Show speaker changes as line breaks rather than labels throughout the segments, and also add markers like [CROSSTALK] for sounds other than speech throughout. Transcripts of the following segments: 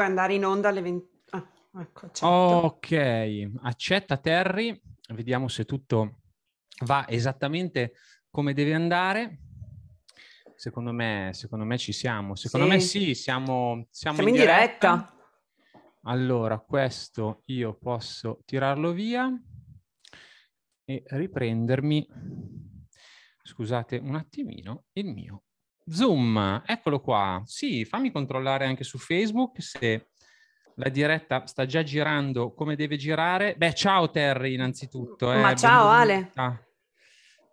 Puoi andare in onda alle 20... Ah, ecco, accetto.
Ok, accetta Terry, vediamo se tutto va esattamente come deve andare. Secondo me, secondo me ci siamo. Secondo
Sì.
me sì, siamo, siamo,
Siamo in diretta.
Allora, questo io posso tirarlo via e riprendermi, scusate un attimino, il mio Zoom. Eccolo qua. Sì, fammi controllare anche su Facebook se la diretta sta già girando come deve girare. Beh, ciao Terry innanzitutto. eh,
Ma ciao, Ale.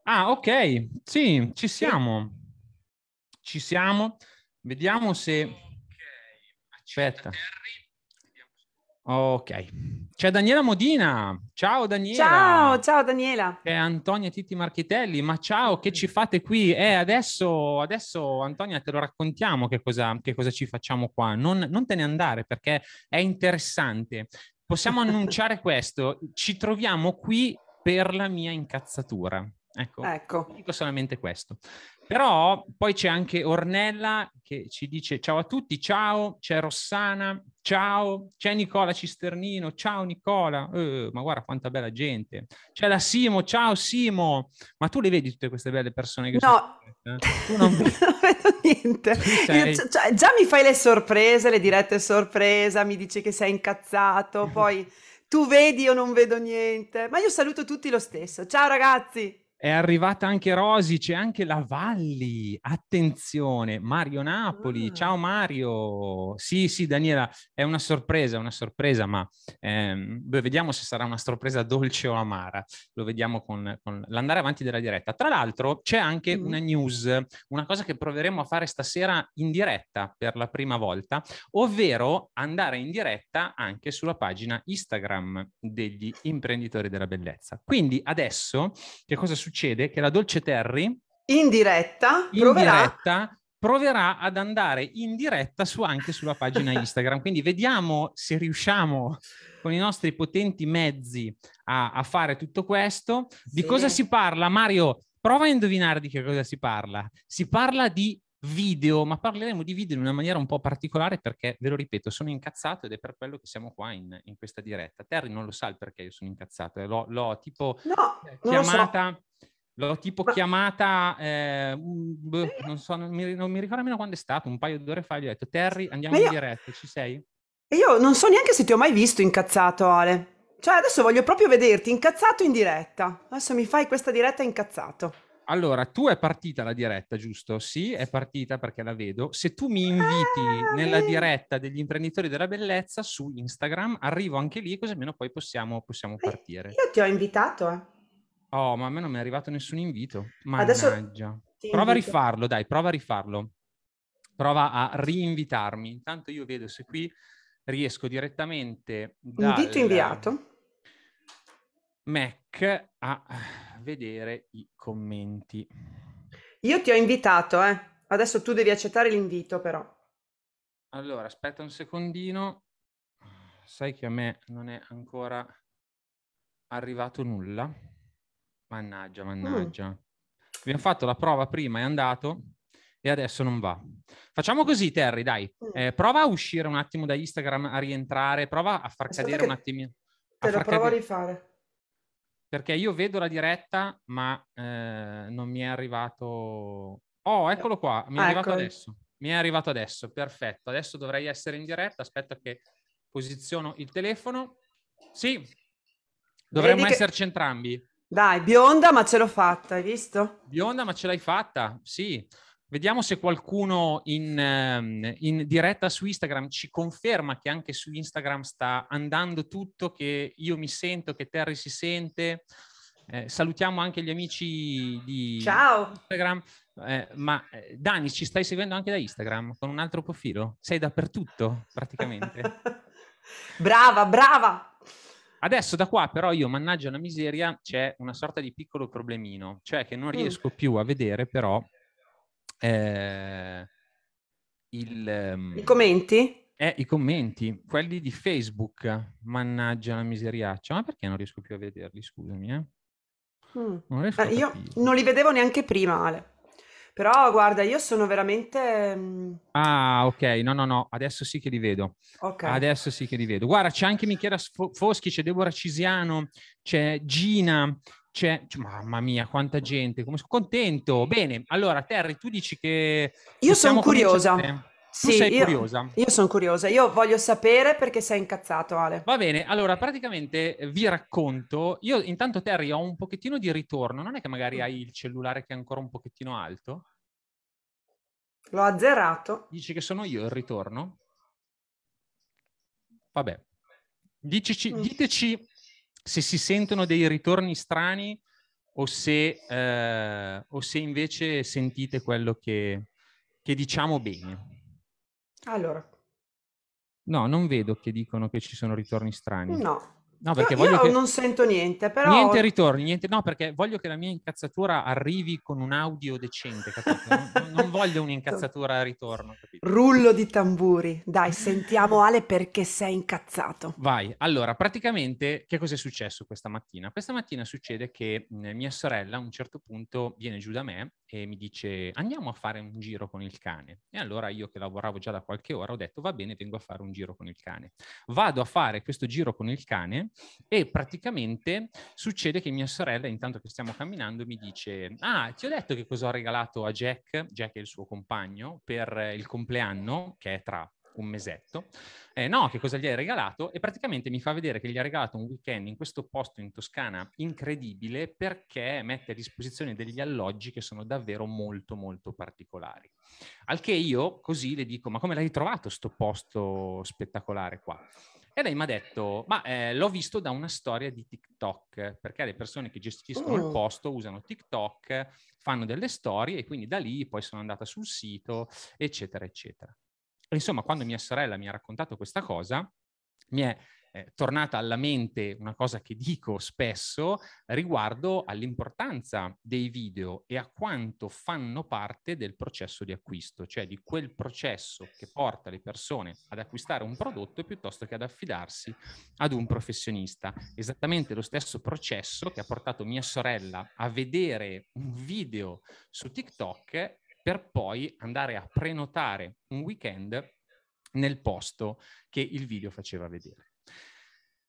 Ah, ok. Sì, ci siamo. Ci siamo. Vediamo se... Aspetta. Ok. C'è Daniela Modina. Ciao Daniela.
Ciao, ciao Daniela.
C'è Antonia Titti Marchitelli. Ma ciao, che ci fate qui? Eh, adesso, adesso Antonia, te lo raccontiamo che cosa, che cosa ci facciamo qua. Non, non te ne andare perché è interessante. Possiamo [LAUGHS] annunciare questo. Ci troviamo qui per la mia incazzatura. Ecco,
Ecco.
dico solamente questo. Però poi c'è anche Ornella che ci dice ciao a tutti, ciao, c'è Rossana, ciao, c'è Nicola Cisternino, ciao Nicola, Eh, ma guarda quanta bella gente. C'è la Simo, ciao Simo, ma tu le vedi tutte queste belle persone che
No.
sono... Tu non... [LAUGHS]
non vedo niente.
Tu
Io-
sei-
cioè, già mi fai le sorprese, le dirette sorpresa, mi dici che sei incazzato, poi [LAUGHS] tu vedi io non vedo niente. Ma io saluto tutti lo stesso. Ciao ragazzi.
È arrivata anche Rosi, c'è anche la Valli, attenzione, Mario Napoli,
Ah.
ciao Mario. Sì, sì, Daniela, è una sorpresa, una sorpresa, ma ehm, beh, vediamo se sarà una sorpresa dolce o amara, lo vediamo con, con l'andare avanti della diretta. Tra l'altro c'è anche
Mm.
una news, una cosa che proveremo a fare stasera in diretta per la prima volta, ovvero andare in diretta anche sulla pagina Instagram degli imprenditori della bellezza. Quindi adesso che cosa succede? Che la Dolce Terry
In diretta
in
proverà.
diretta proverà ad andare in diretta su, anche sulla pagina [LAUGHS] Instagram. Quindi vediamo se riusciamo con i nostri potenti mezzi a, a fare tutto questo. Di
Sì.
cosa si parla, Mario? Prova a indovinare di che cosa si parla. Si parla di video, ma parleremo di video in una maniera un po' particolare perché, ve lo ripeto, sono incazzato ed è per quello che siamo qua in, in questa diretta. Terry non lo sa il perché io sono incazzato, eh, l'ho, l'ho tipo
No, lo so.
chiamata, l'ho tipo
Ma-
chiamata, eh, boh, non so, non mi, non mi ricordo nemmeno quando è stato, un paio d'ore fa, gli ho detto Terry andiamo
Ma
in
io-
diretta, ci sei?
E io non so neanche se ti ho mai visto incazzato, Ale. Cioè, adesso voglio proprio vederti incazzato in diretta. Adesso mi fai questa diretta incazzato.
Allora, tu è partita la diretta, giusto? Sì, è partita perché la vedo. Se tu mi inviti
Ah,
nella diretta degli imprenditori della bellezza su Instagram, arrivo anche lì, così almeno poi possiamo, possiamo
Eh,
partire.
Io ti ho invitato, eh.
Oh, ma a me non mi è arrivato nessun invito. Mannaggia. Prova a rifarlo, dai, prova a rifarlo. Prova a rinvitarmi. Intanto io vedo se qui riesco direttamente dal
Invito inviato.
Mac a vedere i commenti.
Io ti ho invitato, eh. Adesso tu devi accettare l'invito, però.
Allora, aspetta un secondino. Sai che a me non è ancora arrivato nulla. Mannaggia, mannaggia. Abbiamo fatto la prova prima, è andato e adesso non va. Facciamo così, Terry, dai.
Mm.
Eh, prova a uscire un attimo da Instagram, a rientrare, prova a far
Aspetta
cadere un attimino. a
Te lo provo a
cadere-
rifare.
Perché io vedo la diretta, ma eh, non mi è arrivato. Oh, eccolo qua, mi è
Ah,
arrivato
eccolo.
adesso. Mi è arrivato adesso, perfetto. Adesso dovrei essere in diretta. Aspetta che posiziono il telefono. Sì, dovremmo
che-
esserci entrambi.
Dai, bionda, ma ce l'ho fatta, hai visto?
Bionda, ma ce l'hai fatta? Sì. Vediamo se qualcuno in, ehm, in diretta su Instagram ci conferma che anche su Instagram sta andando tutto, che io mi sento, che Terry si sente. Eh, salutiamo anche gli amici di
Ciao.
Instagram. Eh, ma eh, Dani, ci stai seguendo anche da Instagram con un altro profilo? Sei dappertutto praticamente. [LAUGHS]
brava, brava.
Adesso da qua però io, mannaggia la miseria, c'è una sorta di piccolo problemino, cioè che non
Mm.
riesco più a vedere però eh, il, ehm,
I commenti?
eh, i commenti, quelli di Facebook, mannaggia la miseriaccia, ma perché non riesco più a vederli, scusami, eh?
Mm.
Non
Eh, io non li vedevo neanche prima, Ale. Però guarda, io sono veramente... mm,
Ah, ok, no, no, no, adesso sì che li vedo.
Ok.
Adesso sì che li vedo. Guarda, c'è anche Michela Foschi, c'è Deborah Cisiano, c'è Gina, c'è... cioè, Mamma mia, quanta gente, come sono contento. Bene, allora Terry, tu dici che
Io sono curiosa.
cominciare? Tu
Sì,
sei
io,
curiosa?
io sono curiosa. Io voglio sapere perché sei incazzato, Ale.
Va bene, allora praticamente eh, vi racconto. Io intanto Terry ho un pochettino di ritorno, non è che magari hai il cellulare che è ancora un pochettino alto?
L'ho azzerato.
Dici che sono io il ritorno? Vabbè. Dicici-
Mm.
diteci se si sentono dei ritorni strani o se, eh, o se invece sentite quello che, che diciamo bene.
Allora,
No, non vedo che dicono che ci sono ritorni strani.
no.
No, perché
Io,
voglio
io
che...
non sento niente, però...
Niente ritorni, niente... No, perché voglio che la mia incazzatura arrivi con un audio decente, capito? Non, non voglio un'incazzatura a ritorno, capito?
Rullo di tamburi. Dai, sentiamo Ale perché sei incazzato.
Vai, allora, praticamente che cosa è successo questa mattina? Questa mattina succede che mh, mia sorella a un certo punto viene giù da me e mi dice andiamo a fare un giro con il cane. E allora io che lavoravo già da qualche ora ho detto va bene, vengo a fare un giro con il cane. Vado a fare questo giro con il cane e praticamente succede che mia sorella, intanto che stiamo camminando, mi dice ah, ti ho detto che cosa ho regalato a Jack, Jack è il suo compagno, per il compleanno, che è tra un mesetto. Eh, no, che cosa gli hai regalato? E praticamente mi fa vedere che gli ha regalato un weekend in questo posto in Toscana incredibile perché mette a disposizione degli alloggi che sono davvero molto molto particolari. Al che io così le dico, ma come l'hai trovato sto posto spettacolare qua? E lei mi ha detto, ma eh, l'ho visto da una storia di TikTok, perché le persone che gestiscono il
Mm.
posto usano TikTok, fanno delle storie e quindi da lì poi sono andata sul sito, eccetera, eccetera. Insomma, quando mia sorella mi ha raccontato questa cosa, mi è eh, tornata alla mente una cosa che dico spesso riguardo all'importanza dei video e a quanto fanno parte del processo di acquisto, cioè di quel processo che porta le persone ad acquistare un prodotto piuttosto che ad affidarsi ad un professionista. Esattamente lo stesso processo che ha portato mia sorella a vedere un video su TikTok per poi andare a prenotare un weekend nel posto che il video faceva vedere.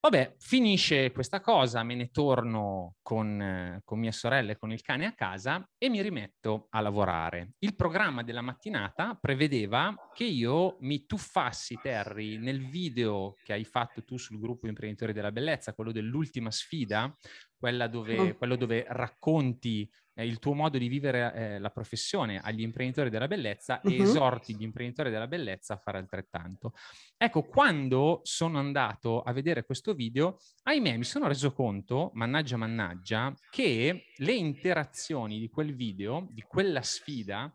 Vabbè, finisce questa cosa, me ne torno con, con mia sorella e con il cane a casa e mi rimetto a lavorare. Il programma della mattinata prevedeva che io mi tuffassi, Terry, nel video che hai fatto tu sul gruppo Imprenditori della Bellezza, quello dell'ultima sfida, quella dove,
Mm.
quello dove racconti eh, il tuo modo di vivere eh, la professione agli imprenditori della bellezza e
Mhm.
esorti gli imprenditori della bellezza a fare altrettanto. Ecco, quando sono andato a vedere questo video, ahimè, mi sono reso conto, mannaggia mannaggia, che le interazioni di quel video, di quella sfida,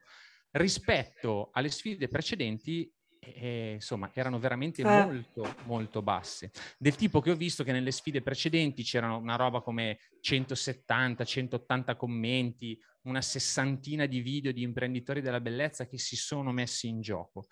rispetto alle sfide precedenti, eh, insomma, erano veramente
Eh.
molto, molto basse. Del tipo che ho visto che nelle sfide precedenti c'erano una roba come 170, 180 commenti, una sessantina di video di imprenditori della bellezza che si sono messi in gioco.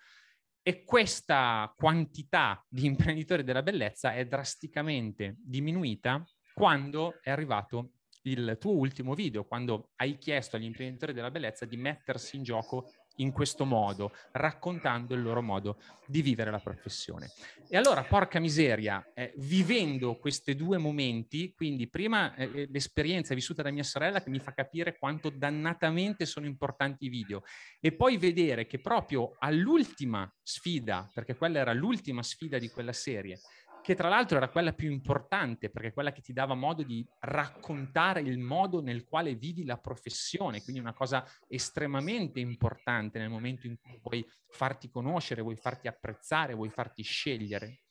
E questa quantità di [LAUGHS] imprenditori della bellezza è drasticamente diminuita quando è arrivato il tuo ultimo video, quando hai chiesto agli imprenditori della bellezza di mettersi in gioco in questo modo, raccontando il loro modo di vivere la professione. E allora, porca miseria, eh, vivendo questi due momenti, quindi prima eh, l'esperienza vissuta da mia sorella che mi fa capire quanto dannatamente sono importanti i video, e poi vedere che proprio all'ultima sfida, perché quella era l'ultima sfida di quella serie, che tra l'altro era quella più importante, perché quella che ti dava modo di raccontare il modo nel quale vivi la professione, quindi una cosa estremamente importante nel momento in cui vuoi farti conoscere, vuoi farti apprezzare, vuoi farti scegliere.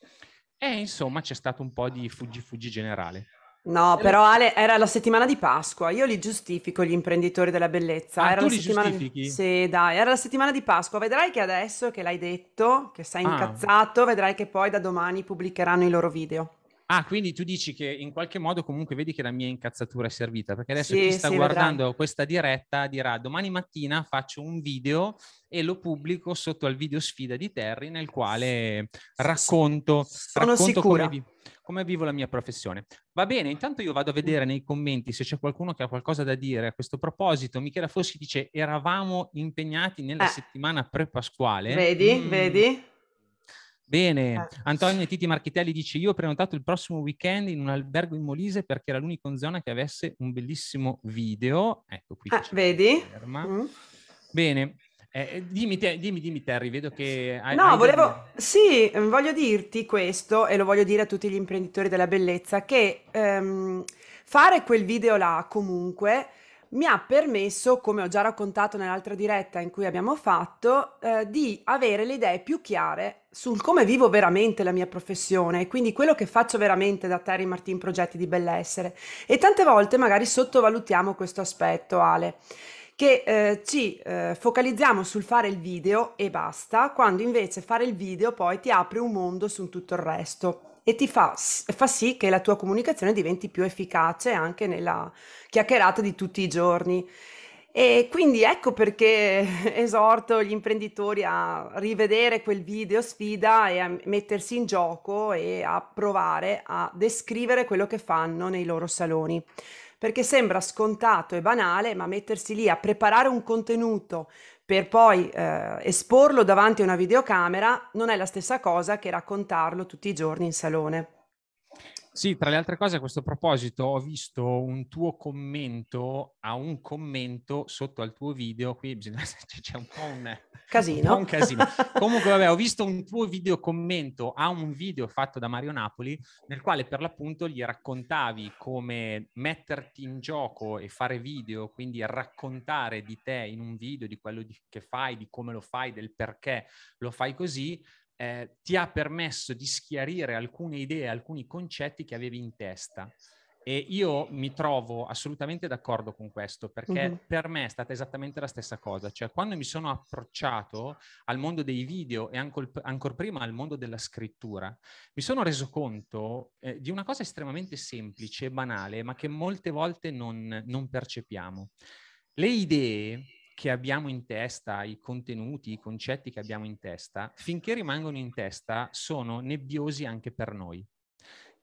E insomma c'è stato un po' di fuggi-fuggi generale.
No, però Ale, era la settimana di Pasqua. Io li giustifico gli imprenditori della bellezza.
Ah,
era
tu
la
li
settimana di-
giustifichi?
Sì, dai, era la settimana di Pasqua. Vedrai che adesso che l'hai detto, che sei
Ah.
incazzato, vedrai che poi da domani pubblicheranno i loro video.
Ah, quindi tu dici che in qualche modo comunque vedi che la mia incazzatura è servita, perché adesso
Sì,
chi sta
sì,
guardando
vedrai.
questa diretta dirà domani mattina faccio un video e lo pubblico sotto al video sfida di Terry nel quale racconto,
Sono
racconto come, vi- come vivo la mia professione. Va bene, intanto io vado a vedere nei commenti se c'è qualcuno che ha qualcosa da dire a questo proposito. Michela Fossi dice eravamo impegnati nella
Eh.
settimana pre-pasquale.
Vedi,
Mm.
vedi?
Bene,
Eh.
Antonio Titi Marchitelli dice io ho prenotato il prossimo weekend in un albergo in Molise perché era l'unica zona che avesse un bellissimo video. Ecco qui.
Eh,
c'è
vedi? Mm.
Bene, eh, dimmi, te- dimmi, dimmi Terry, vedo che hai,
No,
hai da
volevo,
dire.
sì, eh, voglio dirti questo e lo voglio dire a tutti gli imprenditori della bellezza, che ehm, fare quel video là comunque mi ha permesso, come ho già raccontato nell'altra diretta in cui abbiamo fatto, eh, di avere le idee più chiare sul come vivo veramente la mia professione e quindi quello che faccio veramente da Terry Martin Progetti di Bellessere. E tante volte magari sottovalutiamo questo aspetto, Ale che eh, ci eh, focalizziamo sul fare il video e basta, quando invece fare il video poi ti apre un mondo su tutto il resto e ti fa, fa sì che la tua comunicazione diventi più efficace anche nella chiacchierata di tutti i giorni. E quindi ecco perché [LAUGHS] esorto gli imprenditori a rivedere quel video sfida e a mettersi in gioco e a provare a descrivere quello che fanno nei loro saloni perché sembra scontato e banale, ma mettersi lì a preparare un contenuto per poi eh, esporlo davanti a una videocamera non è la stessa cosa che raccontarlo tutti i giorni in salone.
Sì, tra le altre cose a questo proposito ho visto un tuo commento a un commento sotto al tuo video, qui bisogna, [LAUGHS] c'è un po' un
casino.
Un, po un casino. [LAUGHS] Comunque vabbè, ho visto un tuo video commento a un video fatto da Mario Napoli nel quale per l'appunto gli raccontavi come metterti in gioco e fare video, quindi raccontare di te in un video, di quello di, che fai, di come lo fai, del perché lo fai così, eh, ti ha permesso di schiarire alcune idee, alcuni concetti che avevi in testa. E io mi trovo assolutamente d'accordo con questo perché
Mhm.
per me è stata esattamente la stessa cosa. Cioè, quando mi sono approcciato al mondo dei video e ancor, ancor prima al mondo della scrittura, mi sono reso conto eh, di una cosa estremamente semplice e banale, ma che molte volte non, non percepiamo. Le idee che abbiamo in testa, i contenuti, i concetti che abbiamo in testa, finché rimangono in testa, sono nebbiosi anche per noi.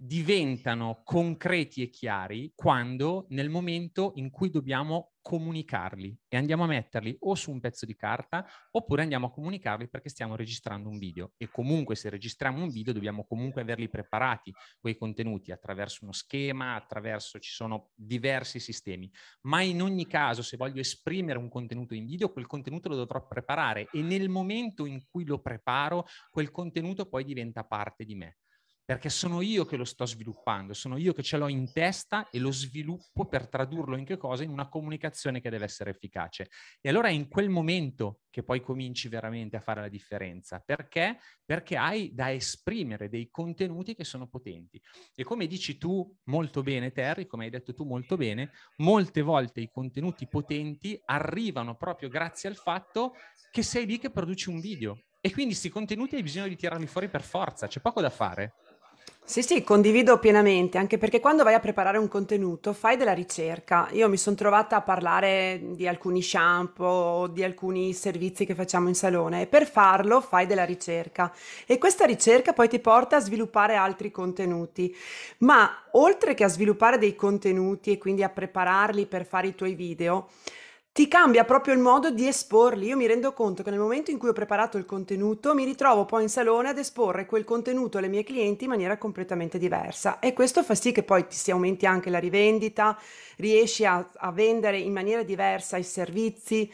Diventano concreti e chiari quando, nel momento in cui dobbiamo comunicarli e andiamo a metterli o su un pezzo di carta oppure andiamo a comunicarli perché stiamo registrando un video. E comunque se registriamo un video dobbiamo comunque averli preparati quei contenuti attraverso uno schema, attraverso ci sono diversi sistemi, ma in ogni caso se voglio esprimere un contenuto in video quel contenuto lo dovrò preparare e nel momento in cui lo preparo quel contenuto poi diventa parte di me perché sono io che lo sto sviluppando, sono io che ce l'ho in testa e lo sviluppo per tradurlo in che cosa? In una comunicazione che deve essere efficace. E allora è in quel momento che poi cominci veramente a fare la differenza. Perché? Perché hai da esprimere dei contenuti che sono potenti. E come dici tu molto bene, Terry, come hai detto tu molto bene, molte volte i contenuti potenti arrivano proprio grazie al fatto che sei lì che produci un video. E quindi questi contenuti hai bisogno di tirarli fuori per forza, c'è poco da fare.
Sì, sì, condivido pienamente, anche perché quando vai a preparare un contenuto fai della ricerca. Io mi sono trovata a parlare di alcuni shampoo, di alcuni servizi che facciamo in salone e per farlo fai della ricerca e questa ricerca poi ti porta a sviluppare altri contenuti. Ma oltre che a sviluppare dei contenuti e quindi a prepararli per fare i tuoi video, ti cambia proprio il modo di esporli. Io mi rendo conto che nel momento in cui ho preparato il contenuto mi ritrovo poi in salone ad esporre quel contenuto alle mie clienti in maniera completamente diversa e questo fa sì che poi ti si aumenti anche la rivendita, riesci a, a vendere in maniera diversa i servizi.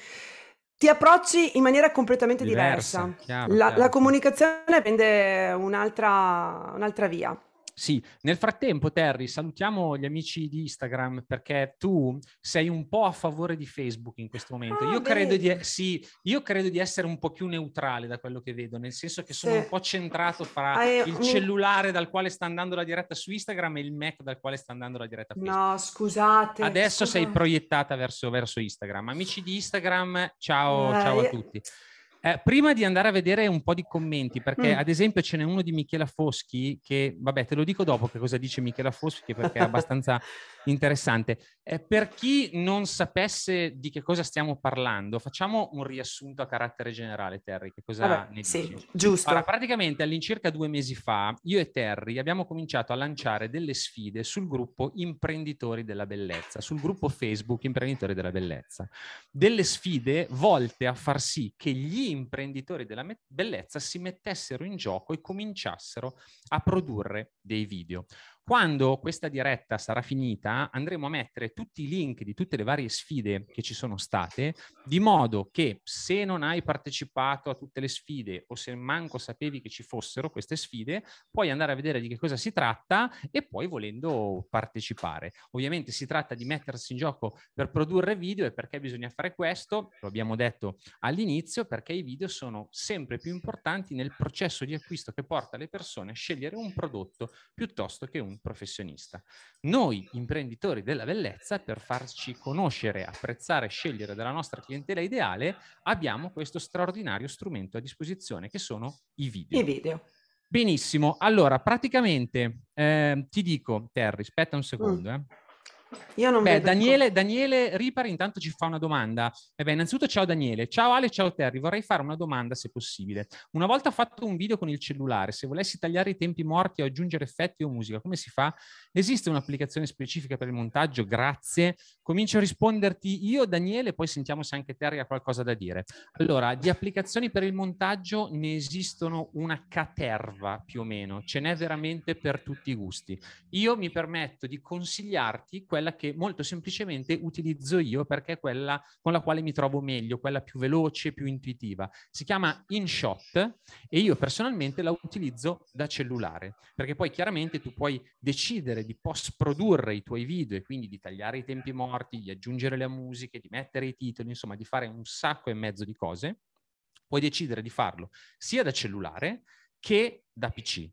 Ti approcci in maniera completamente diversa.
Diversa, chiaro,
la,
chiaro.
la comunicazione prende un'altra, un'altra via.
Sì, nel frattempo, Terry, salutiamo gli amici di Instagram perché tu sei un po' a favore di Facebook in questo momento.
Ah,
io, credo di, sì, io credo di essere un po' più neutrale da quello che vedo, nel senso che sono
Sì.
un po' centrato fra
Hai
il
un-
cellulare dal quale sta andando la diretta su Instagram e il Mac dal quale sta andando la diretta Facebook.
No, scusate.
Adesso sei
scusate.
proiettata verso, verso Instagram. Amici di Instagram, ciao,
Eh,
ciao a
io-
tutti. Eh, prima di andare a vedere un po' di commenti, perché mm. ad esempio ce n'è uno di Michela Foschi che, vabbè, te lo dico dopo che cosa dice Michela Foschi perché è abbastanza [LAUGHS] interessante. Eh, per chi non sapesse di che cosa stiamo parlando, facciamo un riassunto a carattere generale, Terry, che cosa Vabbè, ne
dici? Sì, giusto.
Allora, praticamente all'incirca due mesi fa, io e Terry abbiamo cominciato a lanciare delle sfide sul gruppo Imprenditori della Bellezza, sul gruppo Facebook Imprenditori della Bellezza. Delle sfide volte a far sì che gli imprenditori della me- bellezza si mettessero in gioco e cominciassero a produrre dei video. Quando questa diretta sarà finita, andremo a mettere tutti i link di tutte le varie sfide che ci sono state, di modo che se non hai partecipato a tutte le sfide o se manco sapevi che ci fossero queste sfide, puoi andare a vedere di che cosa si tratta e poi volendo partecipare. Ovviamente si tratta di mettersi in gioco per produrre video e perché bisogna fare questo, lo abbiamo detto all'inizio, perché i video sono sempre più importanti nel processo di acquisto che porta le persone a scegliere un prodotto piuttosto che un un professionista. Noi, imprenditori della bellezza, per farci conoscere, apprezzare e scegliere della nostra clientela ideale, abbiamo questo straordinario strumento a disposizione che sono i video.
I video.
Benissimo, allora praticamente eh, ti dico, Terry, aspetta un secondo. Mm. Eh.
Io non
Beh, Daniele, Daniele Ripari intanto ci fa una domanda. Eh beh, innanzitutto ciao Daniele. Ciao Ale, ciao Terry. Vorrei fare una domanda se possibile. Una volta fatto un video con il cellulare, se volessi tagliare i tempi morti o aggiungere effetti o musica, come si fa? Esiste un'applicazione specifica per il montaggio? Grazie. Comincio a risponderti io, Daniele, poi sentiamo se anche Terry ha qualcosa da dire. Allora, di applicazioni per il montaggio ne esistono una caterva più o meno. Ce n'è veramente per tutti i gusti. Io mi permetto di consigliarti quella quella che molto semplicemente utilizzo io perché è quella con la quale mi trovo meglio, quella più veloce, più intuitiva. Si chiama InShot e io personalmente la utilizzo da cellulare, perché poi chiaramente tu puoi decidere di post-produrre i tuoi video e quindi di tagliare i tempi morti, di aggiungere le musiche, di mettere i titoli, insomma di fare un sacco e mezzo di cose. Puoi decidere di farlo sia da cellulare che da PC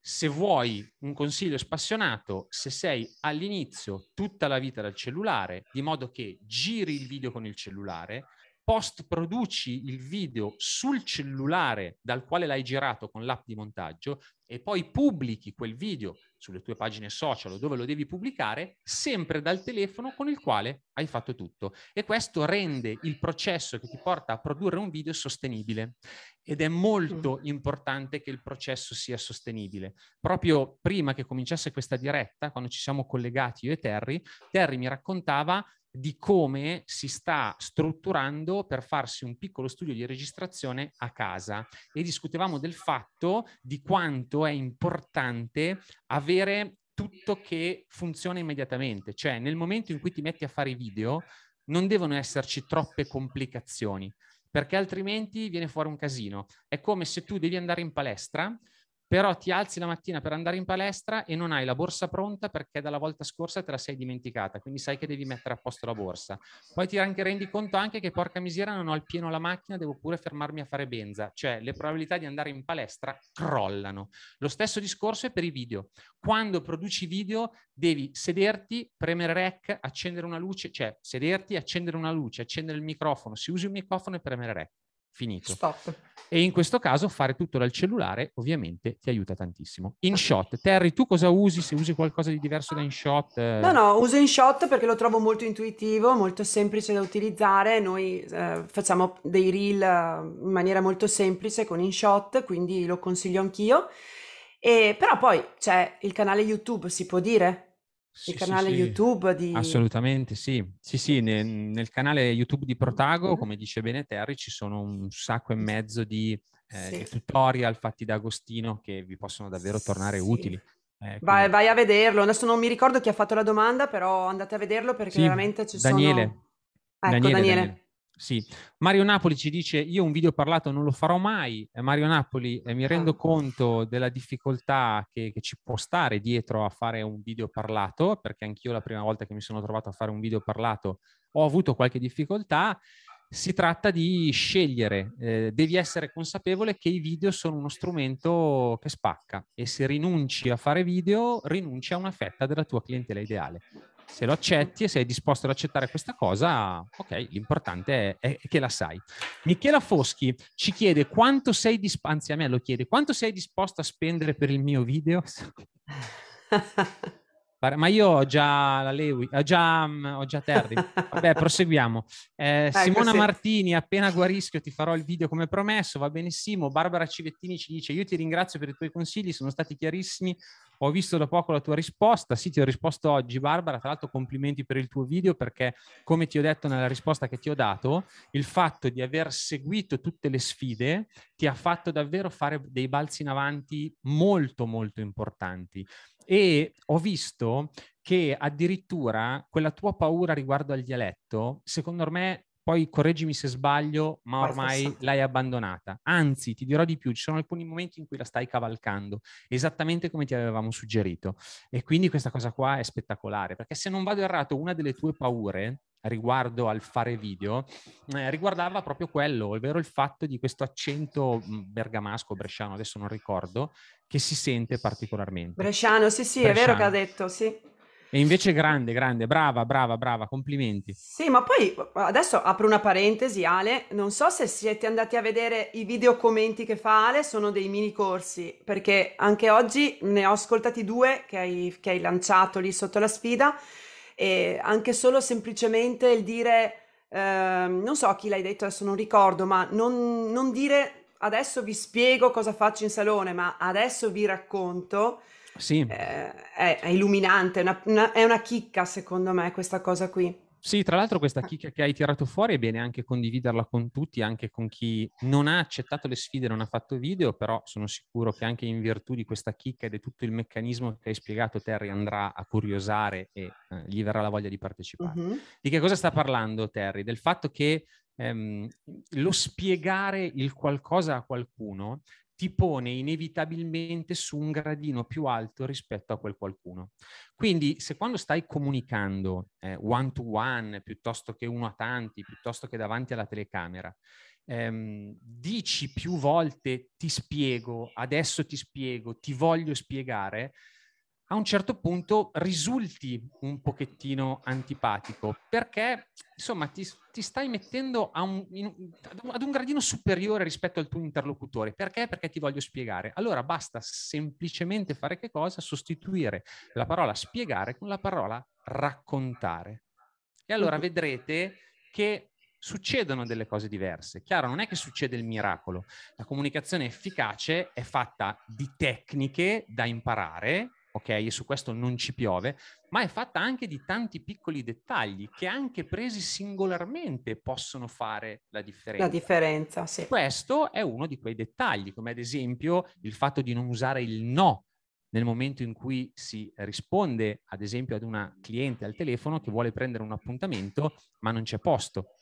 se vuoi un consiglio spassionato, se sei all'inizio tutta la vita dal cellulare, di modo che giri il video con il cellulare, post produci il video sul cellulare dal quale l'hai girato con l'app di montaggio e poi pubblichi quel video sulle tue pagine social o dove lo devi pubblicare, sempre dal telefono con il quale hai fatto tutto. E questo rende il processo che ti porta a produrre un video sostenibile. Ed è molto importante che il processo sia sostenibile. Proprio prima che cominciasse questa diretta, quando ci siamo collegati io e Terry, Terry mi raccontava di come si sta strutturando per farsi un piccolo studio di registrazione a casa e discutevamo del fatto di quanto è importante avere tutto che funziona immediatamente, cioè nel momento in cui ti metti a fare i video non devono esserci troppe complicazioni, perché altrimenti viene fuori un casino. È come se tu devi andare in palestra, però ti alzi la mattina per andare in palestra e non hai la borsa pronta perché dalla volta scorsa te la sei dimenticata, quindi sai che devi mettere a posto la borsa. Poi ti rendi conto anche che porca miseria non ho il pieno la macchina, devo pure fermarmi a fare benza, cioè le probabilità di andare in palestra crollano. Lo stesso discorso è per i video. Quando produci video devi sederti, premere rec, accendere una luce, cioè sederti, accendere una luce, accendere il microfono, si usi un microfono e premere rec finito.
Stop.
E in questo caso fare tutto dal cellulare ovviamente ti aiuta tantissimo. InShot, Terry, tu cosa usi? Se usi qualcosa di diverso da InShot?
Eh... No, no, uso InShot perché lo trovo molto intuitivo, molto semplice da utilizzare. Noi eh, facciamo dei reel eh, in maniera molto semplice con InShot, quindi lo consiglio anch'io. E, però poi c'è il canale YouTube, si può dire? Il canale sì, YouTube di...
Assolutamente sì. Sì, sì, nel, nel, canale YouTube di Protago, come dice bene Terry, ci sono un sacco e mezzo di eh, tutorial fatti da Agostino che vi possono davvero tornare utili.
Eh, vai, vai, a vederlo. Adesso non mi ricordo chi ha fatto la domanda, però andate a vederlo perché veramente ci
Daniele.
sono...
Ecco, Daniele. Daniele. Sì, Mario Napoli ci dice io un video parlato non lo farò mai. Mario Napoli, eh, mi rendo ah. conto della difficoltà che, che, ci può stare dietro a fare un video parlato, perché anch'io la prima volta che mi sono trovato a fare un video parlato ho avuto qualche difficoltà. Si tratta di scegliere, eh, devi essere consapevole che i video sono uno strumento che spacca e se rinunci a fare video, rinunci a una fetta della tua clientela ideale. Se lo accetti e sei disposto ad accettare questa cosa, ok, l'importante è, è che la sai. Michela Foschi ci chiede quanto sei disposto, anzi a me lo chiede, quanto sei disposto a spendere per il mio video? [LAUGHS] Ma io ho già la Lewi, ho già, mm, ho già Terry. Vabbè, proseguiamo. Eh, ecco, Simona. Martini, appena guarischio ti farò il video come promesso, va benissimo. Barbara Civettini ci dice, io ti ringrazio per i tuoi consigli, sono stati chiarissimi. Ho visto da poco la tua risposta. Sì, ti ho risposto oggi, Barbara. Tra l'altro, complimenti per il tuo video perché, come ti ho detto nella risposta che ti ho dato, il fatto di aver seguito tutte le sfide ti ha fatto davvero fare dei balzi in avanti molto, molto importanti. E ho visto che addirittura quella tua paura riguardo al dialetto, secondo me, poi correggimi se sbaglio, ma ormai l'hai abbandonata. Anzi, ti dirò di più, ci sono alcuni momenti in cui la stai cavalcando, esattamente come ti avevamo suggerito. E quindi questa cosa qua è spettacolare, perché se non vado errato, una delle tue paure riguardo al fare video eh, riguardava proprio quello, ovvero il fatto di questo accento bergamasco, bresciano, adesso non ricordo, che si sente particolarmente.
Bresciano, sì, sì, bresciano. è vero che ha detto, sì.
E invece grande, grande, brava, brava, brava, complimenti.
Sì, ma poi adesso apro una parentesi, Ale, non so se siete andati a vedere i video commenti che fa Ale, sono dei mini corsi, perché anche oggi ne ho ascoltati due che hai, che hai lanciato lì sotto la sfida e anche solo semplicemente il dire, eh, non so chi l'hai detto, adesso non ricordo, ma non, non dire adesso vi spiego cosa faccio in salone, ma adesso vi racconto.
Sì.
Eh, è, è, illuminante, una, una, è una chicca secondo me questa cosa qui.
Sì, tra l'altro questa chicca che hai tirato fuori è bene anche condividerla con tutti, anche con chi non ha accettato le sfide, non ha fatto video, però sono sicuro che anche in virtù di questa chicca ed è tutto il meccanismo che hai spiegato, Terry andrà a curiosare e eh, gli verrà la voglia di partecipare. Uh-huh. Di che cosa sta parlando Terry? Del fatto che ehm, lo spiegare il qualcosa a qualcuno ti pone inevitabilmente su un gradino più alto rispetto a quel qualcuno. Quindi se quando stai comunicando eh, one to one piuttosto che uno a tanti, piuttosto che davanti alla telecamera, ehm, dici più volte ti spiego, adesso ti spiego, ti voglio spiegare, a un certo punto risulti un pochettino antipatico perché insomma ti, ti stai mettendo un, in, ad un gradino superiore rispetto al tuo interlocutore. Perché? Perché ti voglio spiegare. Allora basta semplicemente fare che cosa? Sostituire la parola spiegare con la parola raccontare. E allora vedrete che succedono delle cose diverse. Chiaro, non è che succede il miracolo. La comunicazione efficace è fatta di tecniche da imparare ok? E su questo non ci piove, ma è fatta anche di tanti piccoli dettagli che anche presi singolarmente possono fare la differenza.
La differenza, sì.
Questo è uno di quei dettagli, come ad esempio il fatto di non usare il no nel momento in cui si risponde, ad esempio, ad una cliente al telefono che vuole prendere un appuntamento, ma non c'è posto.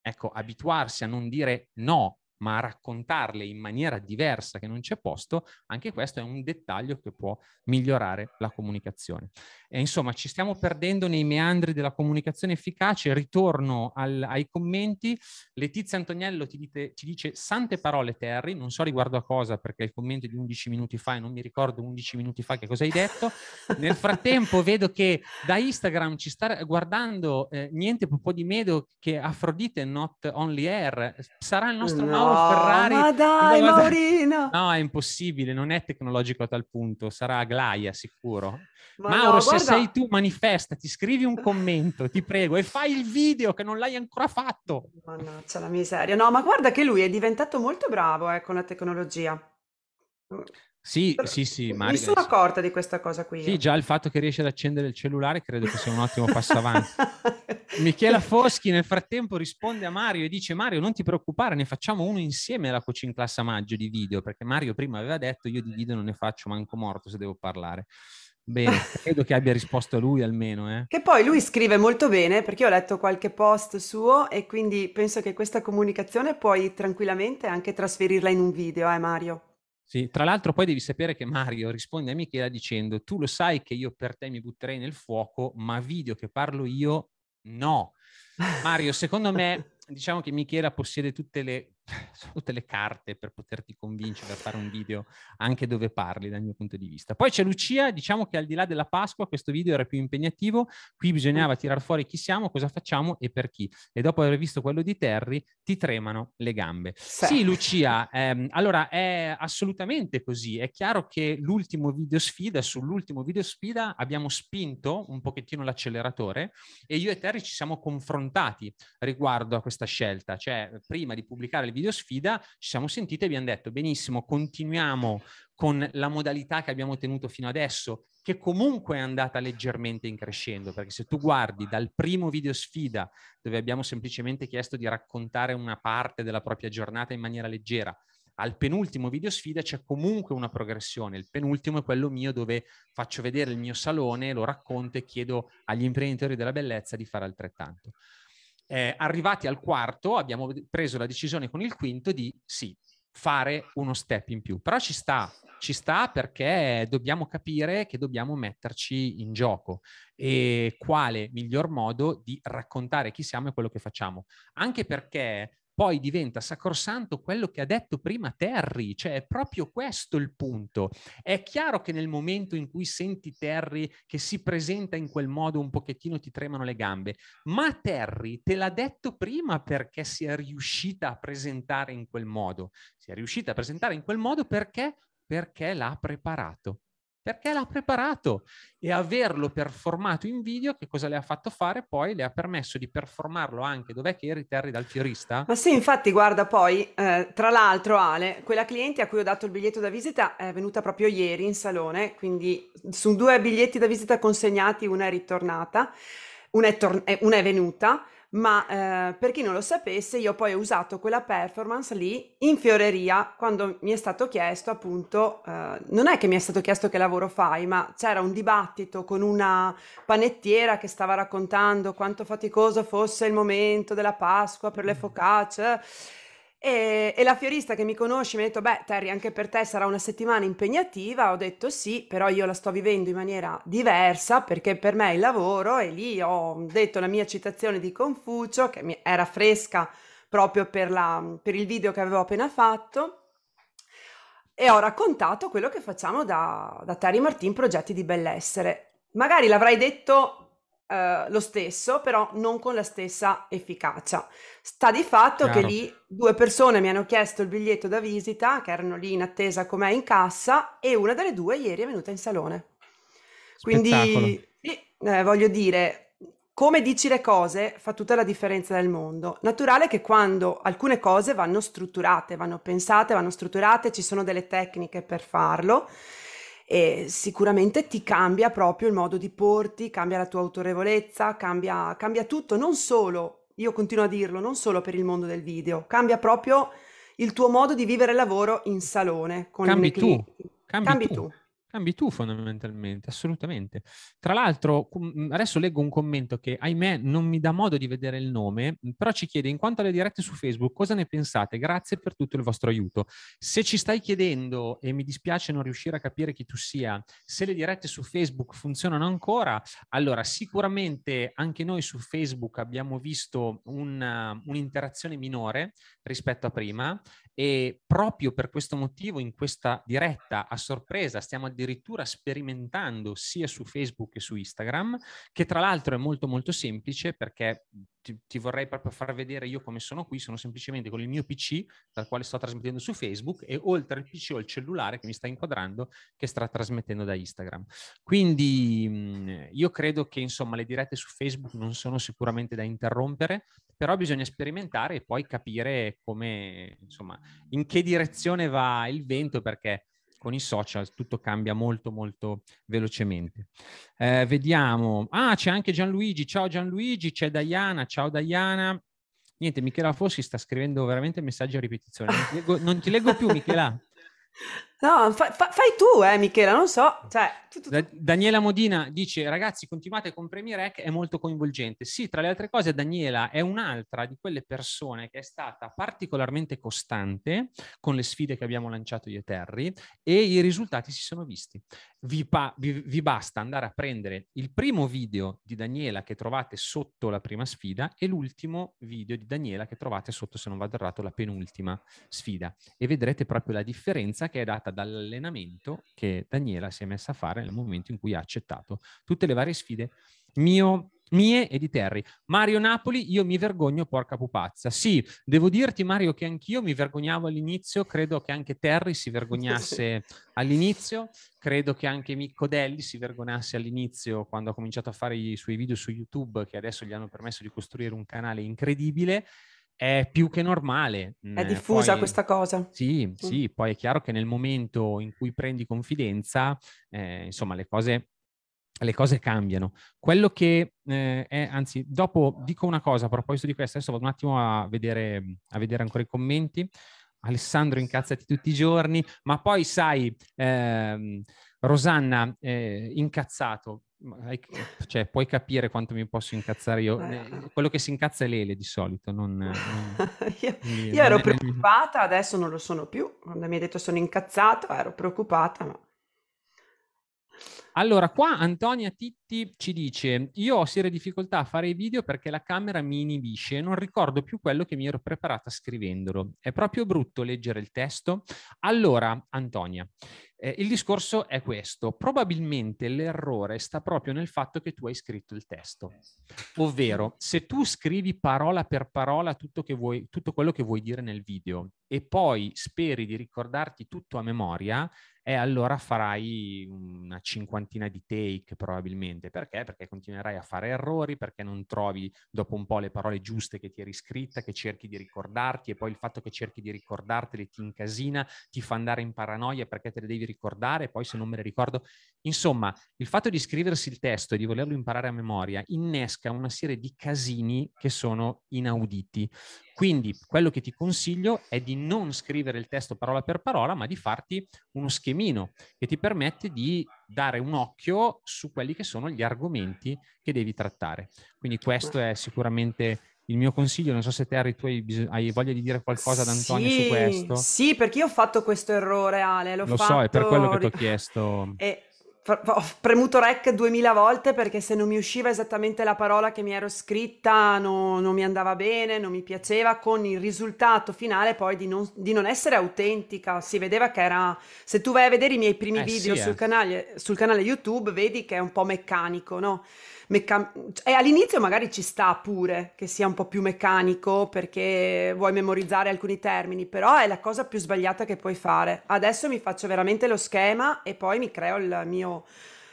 Ecco, abituarsi a non dire no ma a raccontarle in maniera diversa che non c'è posto, anche questo è un dettaglio che può migliorare la comunicazione. E insomma, ci stiamo perdendo nei meandri della comunicazione efficace. Ritorno al, ai commenti. Letizia Antoniello ti, dite, ti, dice sante parole Terry, non so riguardo a cosa perché il commento è di 11 minuti fa e non mi ricordo 11 minuti fa che cosa hai detto. Nel frattempo [LAUGHS] vedo che da Instagram ci sta guardando eh, niente po' di meno che Afrodite Not Only Air. Sarà il nostro no. Mauro Ferrari.
Ma dai, no, Maurino!
No, è impossibile, non è tecnologico a tal punto, sarà Glaia sicuro. Ma Mauro, no, se sei tu, manifestati, scrivi un commento, ti prego, e fai il video che non l'hai ancora fatto.
Mannaggia la miseria. No, ma guarda che lui è diventato molto bravo eh, con la tecnologia.
Sì, sì, sì.
Mi sono accorta di questa cosa qui.
Sì, già il fatto che riesce ad accendere il cellulare credo che sia un ottimo passo avanti. [LAUGHS] Michela Foschi nel frattempo risponde a Mario e dice Mario non ti preoccupare, ne facciamo uno insieme alla coaching class a maggio di video, perché Mario prima aveva detto io di video non ne faccio manco morto se devo parlare. Bene, [LAUGHS] credo che abbia risposto a lui almeno. Eh.
Che poi lui scrive molto bene perché ho letto qualche post suo e quindi penso che questa comunicazione puoi tranquillamente anche trasferirla in un video, eh Mario?
Sì, tra l'altro poi devi sapere che Mario risponde a Michela dicendo tu lo sai che io per te mi butterei nel fuoco, ma video che parlo io no. Mario, secondo me, [LAUGHS] diciamo che Michela possiede tutte le [LAUGHS] sono tutte le carte per poterti convincere a fare un video anche dove parli dal mio punto di vista. Poi c'è Lucia, diciamo che al di là della Pasqua questo video era più impegnativo, qui bisognava tirar fuori chi siamo, cosa facciamo e per chi. E dopo aver visto quello di Terry ti tremano le gambe. Sì, sì Lucia, ehm, allora è assolutamente così. È chiaro che l'ultimo video sfida, sull'ultimo video sfida abbiamo spinto un pochettino l'acceleratore e io e Terry ci siamo confrontati riguardo a questa scelta, cioè prima di pubblicare il video sfida ci siamo sentiti e abbiamo detto benissimo, continuiamo con la modalità che abbiamo tenuto fino adesso, che comunque è andata leggermente in crescendo, perché se tu guardi dal primo video sfida, dove abbiamo semplicemente chiesto di raccontare una parte della propria giornata in maniera leggera, al penultimo video sfida c'è comunque una progressione. Il penultimo è quello mio dove faccio vedere il mio salone, lo racconto e chiedo agli imprenditori della bellezza di fare altrettanto. Eh, arrivati al quarto abbiamo preso la decisione con il quinto di sì, fare uno step in più. Però ci sta, ci sta perché dobbiamo capire che dobbiamo metterci in gioco e quale miglior modo di raccontare chi siamo e quello che facciamo. Anche perché poi diventa sacrosanto quello che ha detto prima Terry, cioè è proprio questo il punto. È chiaro che nel momento in cui senti Terry che si presenta in quel modo un pochettino ti tremano le gambe, ma Terry te l'ha detto prima perché si è riuscita a presentare in quel modo. Si è riuscita a presentare in quel modo perché? Perché l'ha preparato perché l'ha preparato e averlo performato in video che cosa le ha fatto fare? Poi le ha permesso di performarlo anche, dov'è che eri Terry dal fiorista?
Ma sì, infatti guarda poi, eh, tra l'altro Ale, quella cliente a cui ho dato il biglietto da visita è venuta proprio ieri in salone, quindi su due biglietti da visita consegnati una è ritornata, una è, tor- una è venuta ma eh, per chi non lo sapesse, io poi ho usato quella performance lì in fioreria quando mi è stato chiesto appunto, eh, non è che mi è stato chiesto che lavoro fai, ma c'era un dibattito con una panettiera che stava raccontando quanto faticoso fosse il momento della Pasqua per le focacce e, e, la fiorista che mi conosce mi ha detto, beh Terry, anche per te sarà una settimana impegnativa. Ho detto sì, però io la sto vivendo in maniera diversa perché per me è il lavoro e lì ho detto la mia citazione di Confucio, che era fresca proprio per, la, per il video che avevo appena fatto. E ho raccontato quello che facciamo da, da Terry Martin Progetti di Bellessere. Magari l'avrei detto eh, lo stesso, però non con la stessa efficacia. Sta di fatto Chiaro. che lì due persone mi hanno chiesto il biglietto da visita, che erano lì in attesa come in cassa, e una delle due ieri è venuta in salone. Quindi, eh, voglio dire, come dici le cose fa tutta la differenza del mondo. Naturale che quando alcune cose vanno strutturate, vanno pensate, vanno strutturate, ci sono delle tecniche per farlo e sicuramente ti cambia proprio il modo di porti, cambia la tua autorevolezza, cambia, cambia tutto, non solo, io continuo a dirlo, non solo per il mondo del video, cambia proprio il tuo modo di vivere il lavoro in salone con
cambi tu. Cambi, cambi tu. tu. Cambi tu fondamentalmente, assolutamente. Tra l'altro, adesso leggo un commento che, ahimè, non mi dà modo di vedere il nome, però ci chiede, in quanto alle dirette su Facebook, cosa ne pensate? Grazie per tutto il vostro aiuto. Se ci stai chiedendo, e mi dispiace non riuscire a capire chi tu sia, se le dirette su Facebook funzionano ancora, allora sicuramente anche noi su Facebook abbiamo visto una, un'interazione minore rispetto a prima e proprio per questo motivo in questa diretta a sorpresa stiamo addirittura sperimentando sia su Facebook che su Instagram, che tra l'altro è molto molto semplice perché ti, ti, vorrei proprio far vedere io come sono qui, sono semplicemente con il mio PC dal quale sto trasmettendo su Facebook e oltre il PC ho il cellulare che mi sta inquadrando che sta trasmettendo da Instagram. Quindi mh, io credo che insomma le dirette su Facebook non sono sicuramente da interrompere, però bisogna sperimentare e poi capire come, insomma, in che direzione va il vento perché con i social tutto cambia molto molto velocemente. Eh, vediamo. Ah, c'è anche Gianluigi. Ciao Gianluigi, c'è Diana. Ciao Diana. Niente, Michela Fossi sta scrivendo veramente messaggi a ripetizione. Non ti leggo, non ti leggo più, Michela. [LAUGHS]
No, fa, fa, fai tu, eh, Michela, non so. Cioè, tu, tu,
tu. Daniela Modina dice, ragazzi, continuate con Premiere Rec, è molto coinvolgente. Sì, tra le altre cose, Daniela è un'altra di quelle persone che è stata particolarmente costante con le sfide che abbiamo lanciato io e Terry e i risultati si sono visti. Vi, pa- vi, vi basta andare a prendere il primo video di Daniela che trovate sotto la prima sfida e l'ultimo video di Daniela che trovate sotto, se non vado errato, la penultima sfida e vedrete proprio la differenza che è data dall'allenamento che Daniela si è messa a fare nel momento in cui ha accettato tutte le varie sfide mio, mie e di Terry. Mario Napoli, io mi vergogno, porca pupazza. Sì, devo dirti Mario che anch'io mi vergognavo all'inizio, credo che anche Terry si vergognasse [LAUGHS] all'inizio, credo che anche Micco Delli si vergognasse all'inizio quando ha cominciato a fare i suoi video su YouTube che adesso gli hanno permesso di costruire un canale incredibile è più che normale.
È diffusa poi, questa cosa.
Sì, mm. sì, poi è chiaro che nel momento in cui prendi confidenza, eh, insomma, le cose, le cose, cambiano. Quello che eh, è, anzi, dopo dico una cosa a proposito di questo, adesso vado un attimo a vedere, a vedere ancora i commenti. Alessandro incazzati tutti i giorni, ma poi sai, ehm, Rosanna eh, incazzato, cioè, puoi capire quanto mi posso incazzare io. Eh. Quello che si incazza è Lele di solito. Non, non... [LAUGHS]
io, io ero preoccupata, adesso non lo sono più. Quando mi hai detto sono incazzata, ero preoccupata, ma
allora, qua Antonia Titti ci dice: Io ho serie difficoltà a fare i video perché la camera mi inibisce e non ricordo più quello che mi ero preparata scrivendolo. È proprio brutto leggere il testo. Allora, Antonia, eh, il discorso è questo. Probabilmente l'errore sta proprio nel fatto che tu hai scritto il testo. Ovvero, se tu scrivi parola per parola tutto, vuoi, tutto quello che vuoi dire nel video e poi speri di ricordarti tutto a memoria, e allora farai una cinquantina di take probabilmente. Perché? Perché continuerai a fare errori, perché non trovi dopo un po' le parole giuste che ti eri scritta, che cerchi di ricordarti e poi il fatto che cerchi di ricordarteli ti incasina, ti fa andare in paranoia perché te le devi ricordare e poi se non me le ricordo. Insomma, il fatto di scriversi il testo e di volerlo imparare a memoria innesca una serie di casini che sono inauditi. Quindi quello che ti consiglio è di non scrivere il testo parola per parola, ma di farti uno schemino che ti permette di dare un occhio su quelli che sono gli argomenti che devi trattare. Quindi questo è sicuramente il mio consiglio. Non so se Terry tu hai, bis- hai voglia di dire qualcosa ad Antonio sì, su questo.
Sì, perché io ho fatto questo errore, Ale.
Lo
fatto...
so, è per quello che ti ho chiesto.
E ho premuto rec duemila volte perché se non mi usciva esattamente la parola che mi ero scritta no, non mi andava bene, non mi piaceva, con il risultato finale poi di non, di non essere autentica. Si vedeva che era... Se tu vai a vedere i miei primi eh video sì, sul, eh. canale, sul canale YouTube, vedi che è un po' meccanico, no? Mecca- e all'inizio magari ci sta pure che sia un po' più meccanico perché vuoi memorizzare alcuni termini, però è la cosa più sbagliata che puoi fare. Adesso mi faccio veramente lo schema e poi mi creo il mio,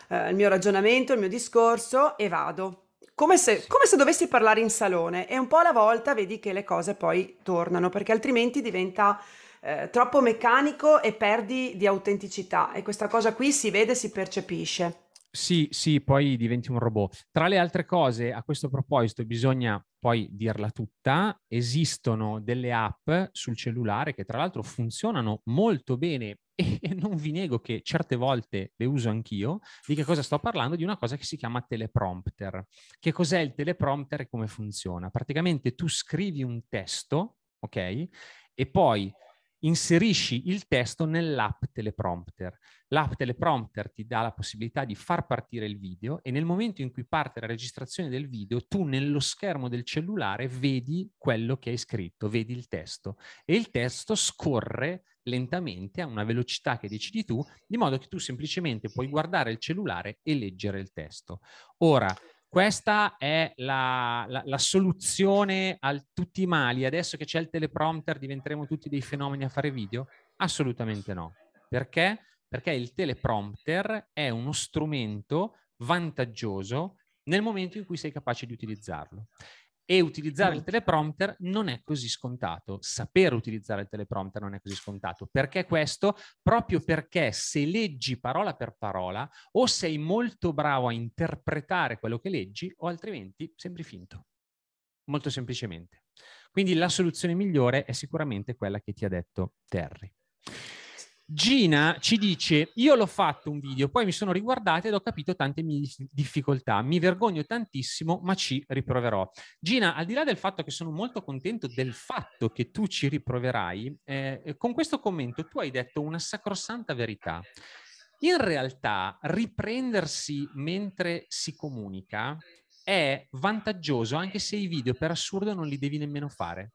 eh, il mio ragionamento, il mio discorso e vado. Come se, come se, dovessi parlare in salone e un po' alla volta vedi che le cose poi tornano perché altrimenti diventa eh, troppo meccanico e perdi di autenticità e questa cosa qui si vede, si percepisce.
Sì, sì, poi diventi un robot. Tra le altre cose, a questo proposito, bisogna poi dirla tutta, esistono delle app sul cellulare che tra l'altro funzionano molto bene [LAUGHS] e non vi nego che certe volte le uso anch'io. Di che cosa sto parlando? Di una cosa che si chiama teleprompter. Che cos'è il teleprompter e come funziona? Praticamente tu scrivi un testo, ok? E poi inserisci il testo nell'app teleprompter. L'app teleprompter ti dà la possibilità di far partire il video e nel momento in cui parte la registrazione del video, tu nello schermo del cellulare vedi quello che hai scritto, vedi il testo e il testo scorre lentamente a una velocità che decidi tu, di modo che tu semplicemente puoi guardare il cellulare e leggere il testo. Ora, questa è la, la, la, soluzione a tutti i mali. Adesso che c'è il teleprompter diventeremo tutti dei fenomeni a fare video? Assolutamente no. Perché? Perché il teleprompter è uno strumento vantaggioso nel momento in cui sei capace di utilizzarlo e utilizzare il teleprompter non è così scontato. Saper utilizzare il teleprompter non è così scontato. Perché questo? Proprio perché se leggi parola per parola o sei molto bravo a interpretare quello che leggi o altrimenti sembri finto. Molto semplicemente. Quindi la soluzione migliore è sicuramente quella che ti ha detto Terry. Gina ci dice: Io l'ho fatto un video, poi mi sono riguardata ed ho capito tante mie difficoltà. Mi vergogno tantissimo, ma ci riproverò. Gina, al di là del fatto che sono molto contento del fatto che tu ci riproverai, eh, con questo commento tu hai detto una sacrosanta verità. In realtà, riprendersi mentre si comunica è vantaggioso anche se i video per assurdo non li devi nemmeno fare.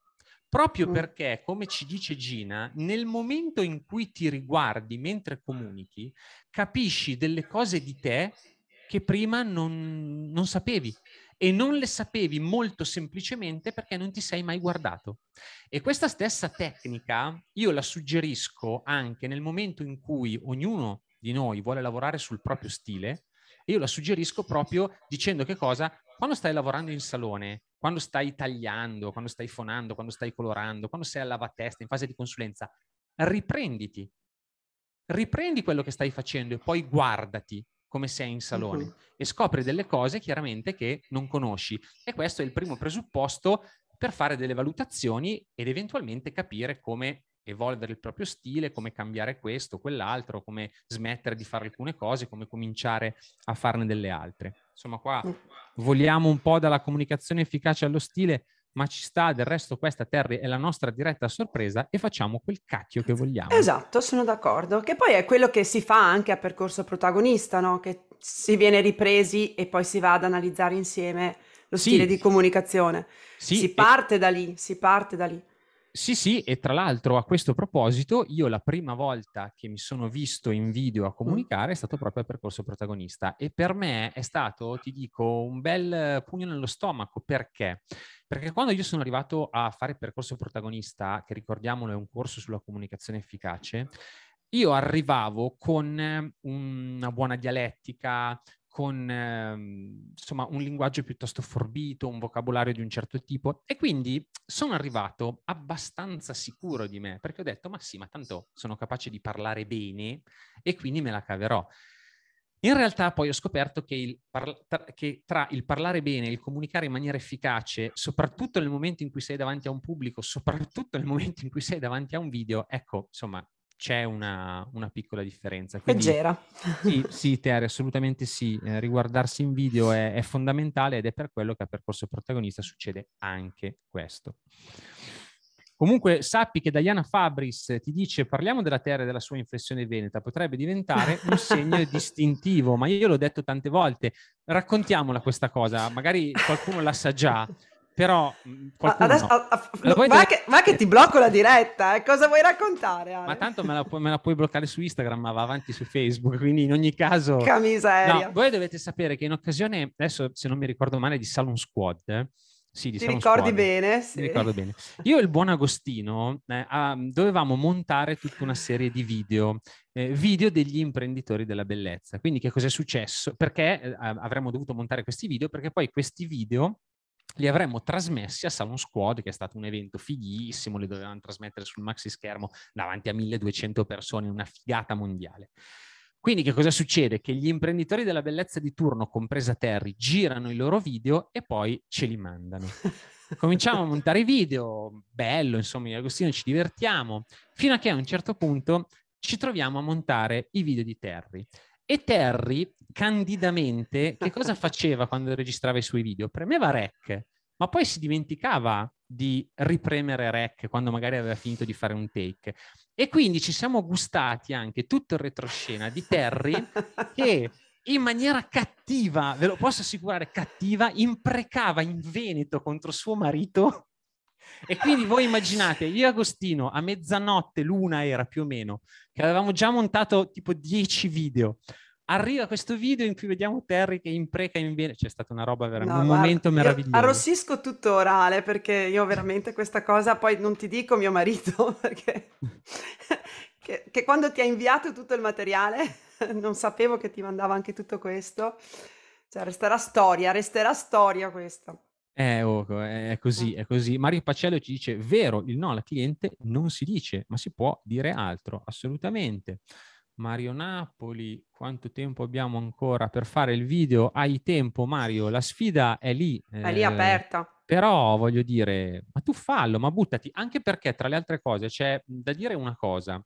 Proprio mm. perché, come ci dice Gina, nel momento in cui ti riguardi mentre comunichi, capisci delle cose di te che prima non, non sapevi e non le sapevi molto semplicemente perché non ti sei mai guardato. E questa stessa tecnica io la suggerisco anche nel momento in cui ognuno di noi vuole lavorare sul proprio stile, io la suggerisco proprio dicendo che cosa? Quando stai lavorando in salone, quando stai tagliando, quando stai fonando, quando stai colorando, quando sei a lavatesta, in fase di consulenza, riprenditi. Riprendi quello che stai facendo e poi guardati come sei in salone uh-huh. e scopri delle cose chiaramente che non conosci. E questo è il primo presupposto per fare delle valutazioni ed eventualmente capire come evolvere il proprio stile, come cambiare questo, quell'altro, come smettere di fare alcune cose, come cominciare a farne delle altre. Insomma, qua mm. vogliamo un po' dalla comunicazione efficace allo stile, ma ci sta, del resto questa Terry è la nostra diretta sorpresa e facciamo quel cacchio che vogliamo.
Esatto, sono d'accordo. Che poi è quello che si fa anche a percorso protagonista, no? Che si viene ripresi e poi si va ad analizzare insieme lo stile sì. di comunicazione. Sì, si parte e... da lì, si parte da lì.
Sì, sì, e tra l'altro a questo proposito, io la prima volta che mi sono visto in video a mm. comunicare è stato proprio al percorso protagonista e per me è stato, ti dico, un bel pugno nello stomaco. Perché? Perché quando io sono arrivato a fare il percorso protagonista, che ricordiamolo è un corso sulla comunicazione efficace, io arrivavo con una buona dialettica, con ehm, insomma un linguaggio piuttosto forbito, un vocabolario di un certo tipo e quindi sono arrivato abbastanza sicuro di me perché ho detto ma sì, ma tanto sono capace di parlare bene e quindi me la caverò. In realtà poi ho scoperto che, parla- che tra il parlare bene e il comunicare in maniera efficace, soprattutto nel momento in cui sei davanti a un pubblico, soprattutto nel momento in cui sei davanti a un video, ecco, insomma, c'è una, una piccola differenza.
Quindi, Leggera.
Sì, [LAUGHS] sì, Terry, assolutamente sì. Eh, riguardarsi in video è, è, fondamentale ed è per quello che a percorso protagonista succede anche questo. Comunque sappi che Diana Fabris ti dice parliamo della terra e della sua inflessione veneta, potrebbe diventare un segno [LAUGHS] distintivo, ma io l'ho detto tante volte, raccontiamola questa cosa, magari qualcuno la sa già, però mm, Adesso, no. a, a,
va, deve... che, va, che, ti blocco la diretta, eh? cosa vuoi raccontare? Ale?
Ma tanto me la, pu- me la, puoi bloccare su Instagram, ma va avanti su Facebook, quindi in ogni caso...
Che miseria!
No, voi dovete sapere che in occasione, adesso se non mi ricordo male, di Salon Squad, eh?
Sì, di Ti ricordi Squad, bene? Sì.
Mi ricordo bene. Io e il buon Agostino eh, ah, dovevamo montare tutta una serie di video, eh, video degli imprenditori della bellezza. Quindi che cosa è successo? Perché eh, avremmo dovuto montare questi video? Perché poi questi video li avremmo trasmessi a Salon Squad, che è stato un evento fighissimo, li dovevamo trasmettere sul maxi schermo davanti a 1200 persone, una figata mondiale. Quindi che cosa succede? Che gli imprenditori della bellezza di turno, compresa Terry, girano i loro video e poi ce li mandano. Cominciamo a montare i video, bello, insomma, io Agostino ci divertiamo, fino a che a un certo punto ci troviamo a montare i video di Terry. E Terry, candidamente, che cosa [LAUGHS] faceva quando registrava i suoi video? Premeva rec, ma poi si dimenticava di ripremere rec quando magari aveva finito di fare un take. E quindi ci siamo gustati anche tutto il retroscena di Terry che in maniera cattiva, ve lo posso assicurare, cattiva, imprecava in Veneto contro suo marito e quindi voi immaginate, io e Agostino a mezzanotte, l'una era più o meno, che avevamo già montato tipo 10 video. Arriva questo video in cui vediamo Terry che impreca in bene. C'è stata una roba veramente, no, un guarda, momento meraviglioso.
Arrossisco tutto orale perché io veramente questa cosa, poi non ti dico mio marito, [LAUGHS] perché che, che quando ti ha inviato tutto il materiale [LAUGHS] non sapevo che ti mandava anche tutto questo. Cioè, resterà storia, resterà storia questa.
Eh, oh, è così, è così. Mario Pacello ci dice, vero, il no alla cliente non si dice, ma si può dire altro, assolutamente. Mario Napoli, quanto tempo abbiamo ancora per fare il video? Hai tempo Mario, la sfida è lì.
È lì eh, aperta.
Però voglio dire, ma tu fallo, ma buttati, anche perché tra le altre cose c'è da dire una cosa.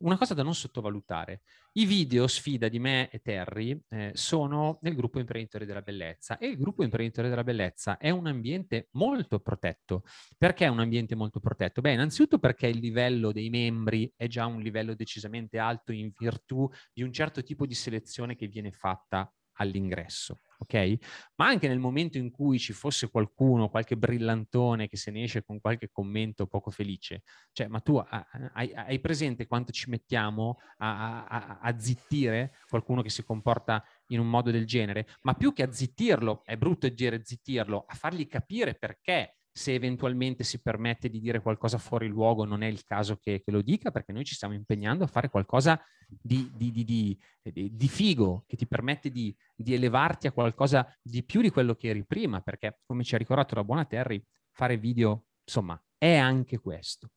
Una cosa da non sottovalutare. I video sfida di me e Terry eh, sono nel gruppo Imprenditori della Bellezza e il gruppo Imprenditori della Bellezza è un ambiente molto protetto. Perché è un ambiente molto protetto? Beh, innanzitutto perché il livello dei membri è già un livello decisamente alto in virtù di un certo tipo di selezione che viene fatta all'ingresso ok? Ma anche nel momento in cui ci fosse qualcuno, qualche brillantone che se ne esce con qualche commento poco felice, cioè, ma tu hai, hai presente quanto ci mettiamo a, a, a zittire qualcuno che si comporta in un modo del genere? Ma più che a zittirlo, è brutto dire zittirlo, a fargli capire perché se eventualmente si permette di dire qualcosa fuori luogo non è il caso che, che lo dica, perché noi ci stiamo impegnando a fare qualcosa di, di, di, di figo, che ti permette di, elevarti a qualcosa di più di quello che eri prima, perché come ci ha ricordato la buona Terry, fare video, insomma, è anche questo.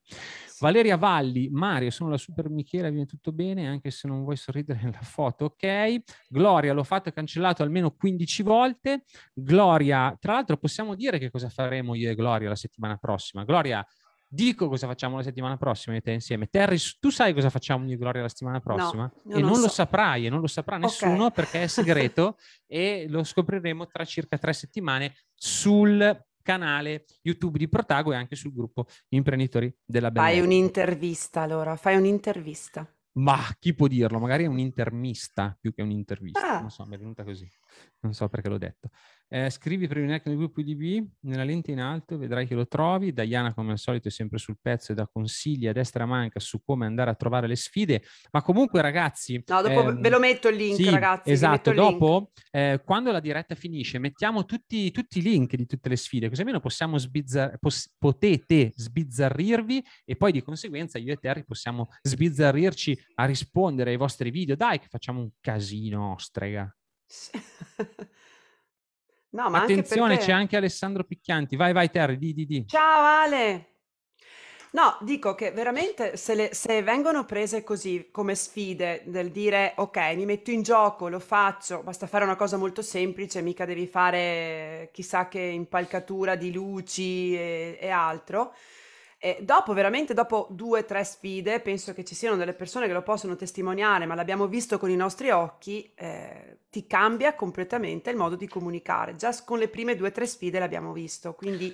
Valeria Valli, Mario, sono la super Michela, viene tutto bene, anche se non vuoi sorridere nella foto, ok. Gloria, l'ho fatto e cancellato almeno 15 volte. Gloria, tra l'altro possiamo dire che cosa faremo io e Gloria la settimana prossima. Gloria, dico cosa facciamo la settimana prossima e te insieme. Terry, tu sai cosa facciamo io e Gloria la settimana prossima? No, e non, non lo saprai e non lo saprà nessuno okay. perché è segreto [LAUGHS] e lo scopriremo tra circa tre settimane sul canale YouTube di Protago e anche sul gruppo Imprenditori della Bellezza.
Fai un'intervista allora, fai un'intervista.
Ma chi può dirlo? Magari è un intermista più che un'intervista. Ah. Non so, mi è venuta così. Non so perché l'ho detto. Eh, scrivi per nel gruppo IDB, nella lente in alto, vedrai che lo trovi. Diana, come al solito, è sempre sul pezzo e dà consigli a destra manca su come andare a trovare le sfide. Ma comunque, ragazzi.
No, dopo ehm, ve lo metto il link,
sì,
ragazzi.
Esatto. Dopo, eh, quando la diretta finisce, mettiamo tutti, tutti, i link di tutte le sfide, così almeno possiamo sbizzar- pos- potete sbizzarrirvi e poi di conseguenza io e Terry possiamo sbizzarrirci a rispondere ai vostri video. Dai, che facciamo un casino, strega. [LAUGHS] [LAUGHS] No, ma Attenzione, perché... c'è anche Alessandro Picchianti. Vai, vai, Terry, di, di, di.
Ciao Ale! No, dico che veramente se, le, se vengono prese così come sfide del dire ok, mi metto in gioco, lo faccio, basta fare una cosa molto semplice, mica devi fare chissà che impalcatura di luci e, e altro. E dopo, veramente dopo due o tre sfide, penso che ci siano delle persone che lo possono testimoniare, ma l'abbiamo visto con i nostri occhi, eh, ti cambia completamente il modo di comunicare. Già con le prime due o tre sfide l'abbiamo visto, quindi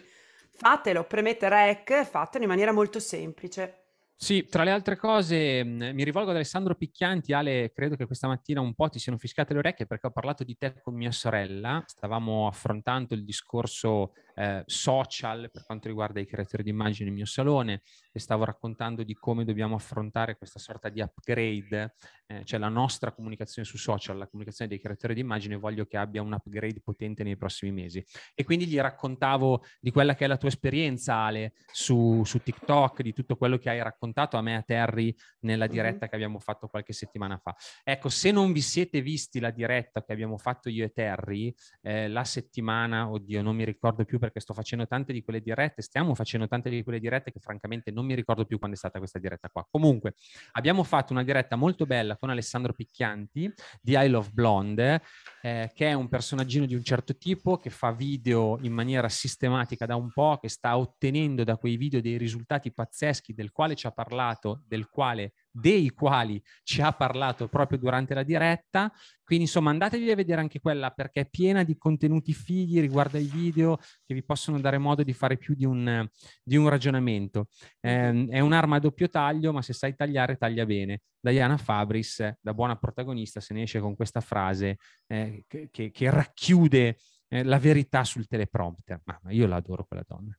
fatelo, premete rec, fatelo in maniera molto semplice.
Sì, tra le altre cose mi rivolgo ad Alessandro Picchianti. Ale, credo che questa mattina un po' ti siano fiscate le orecchie perché ho parlato di te con mia sorella. Stavamo affrontando il discorso eh, social per quanto riguarda i creatori di immagini nel mio salone e stavo raccontando di come dobbiamo affrontare questa sorta di upgrade, eh, cioè la nostra comunicazione su social, la comunicazione dei creatori di immagine, voglio che abbia un upgrade potente nei prossimi mesi. E quindi gli raccontavo di quella che è la tua esperienza, Ale, su, su TikTok, di tutto quello che hai raccontato a me e a Terry nella diretta che abbiamo fatto qualche settimana fa. Ecco, se non vi siete visti la diretta che abbiamo fatto io e Terry eh, la settimana, oddio, non mi ricordo più perché sto facendo tante di quelle dirette, stiamo facendo tante di quelle dirette che francamente non mi ricordo più quando è stata questa diretta qua. Comunque, abbiamo fatto una diretta molto bella con Alessandro Picchianti di I Love Blonde, eh, che è un personaggino di un certo tipo che fa video in maniera sistematica da un po', che sta ottenendo da quei video dei risultati pazzeschi del quale ci ha parlato, del quale dei quali ci ha parlato proprio durante la diretta. Quindi insomma andatevi a vedere anche quella perché è piena di contenuti fighi riguardo ai video che vi possono dare modo di fare più di un, di un ragionamento. Eh, è un'arma a doppio taglio, ma se sai tagliare, taglia bene. Diana Fabris, da buona protagonista, se ne esce con questa frase eh, che, che, racchiude eh, la verità sul teleprompter. Ma, ma io l'adoro quella donna.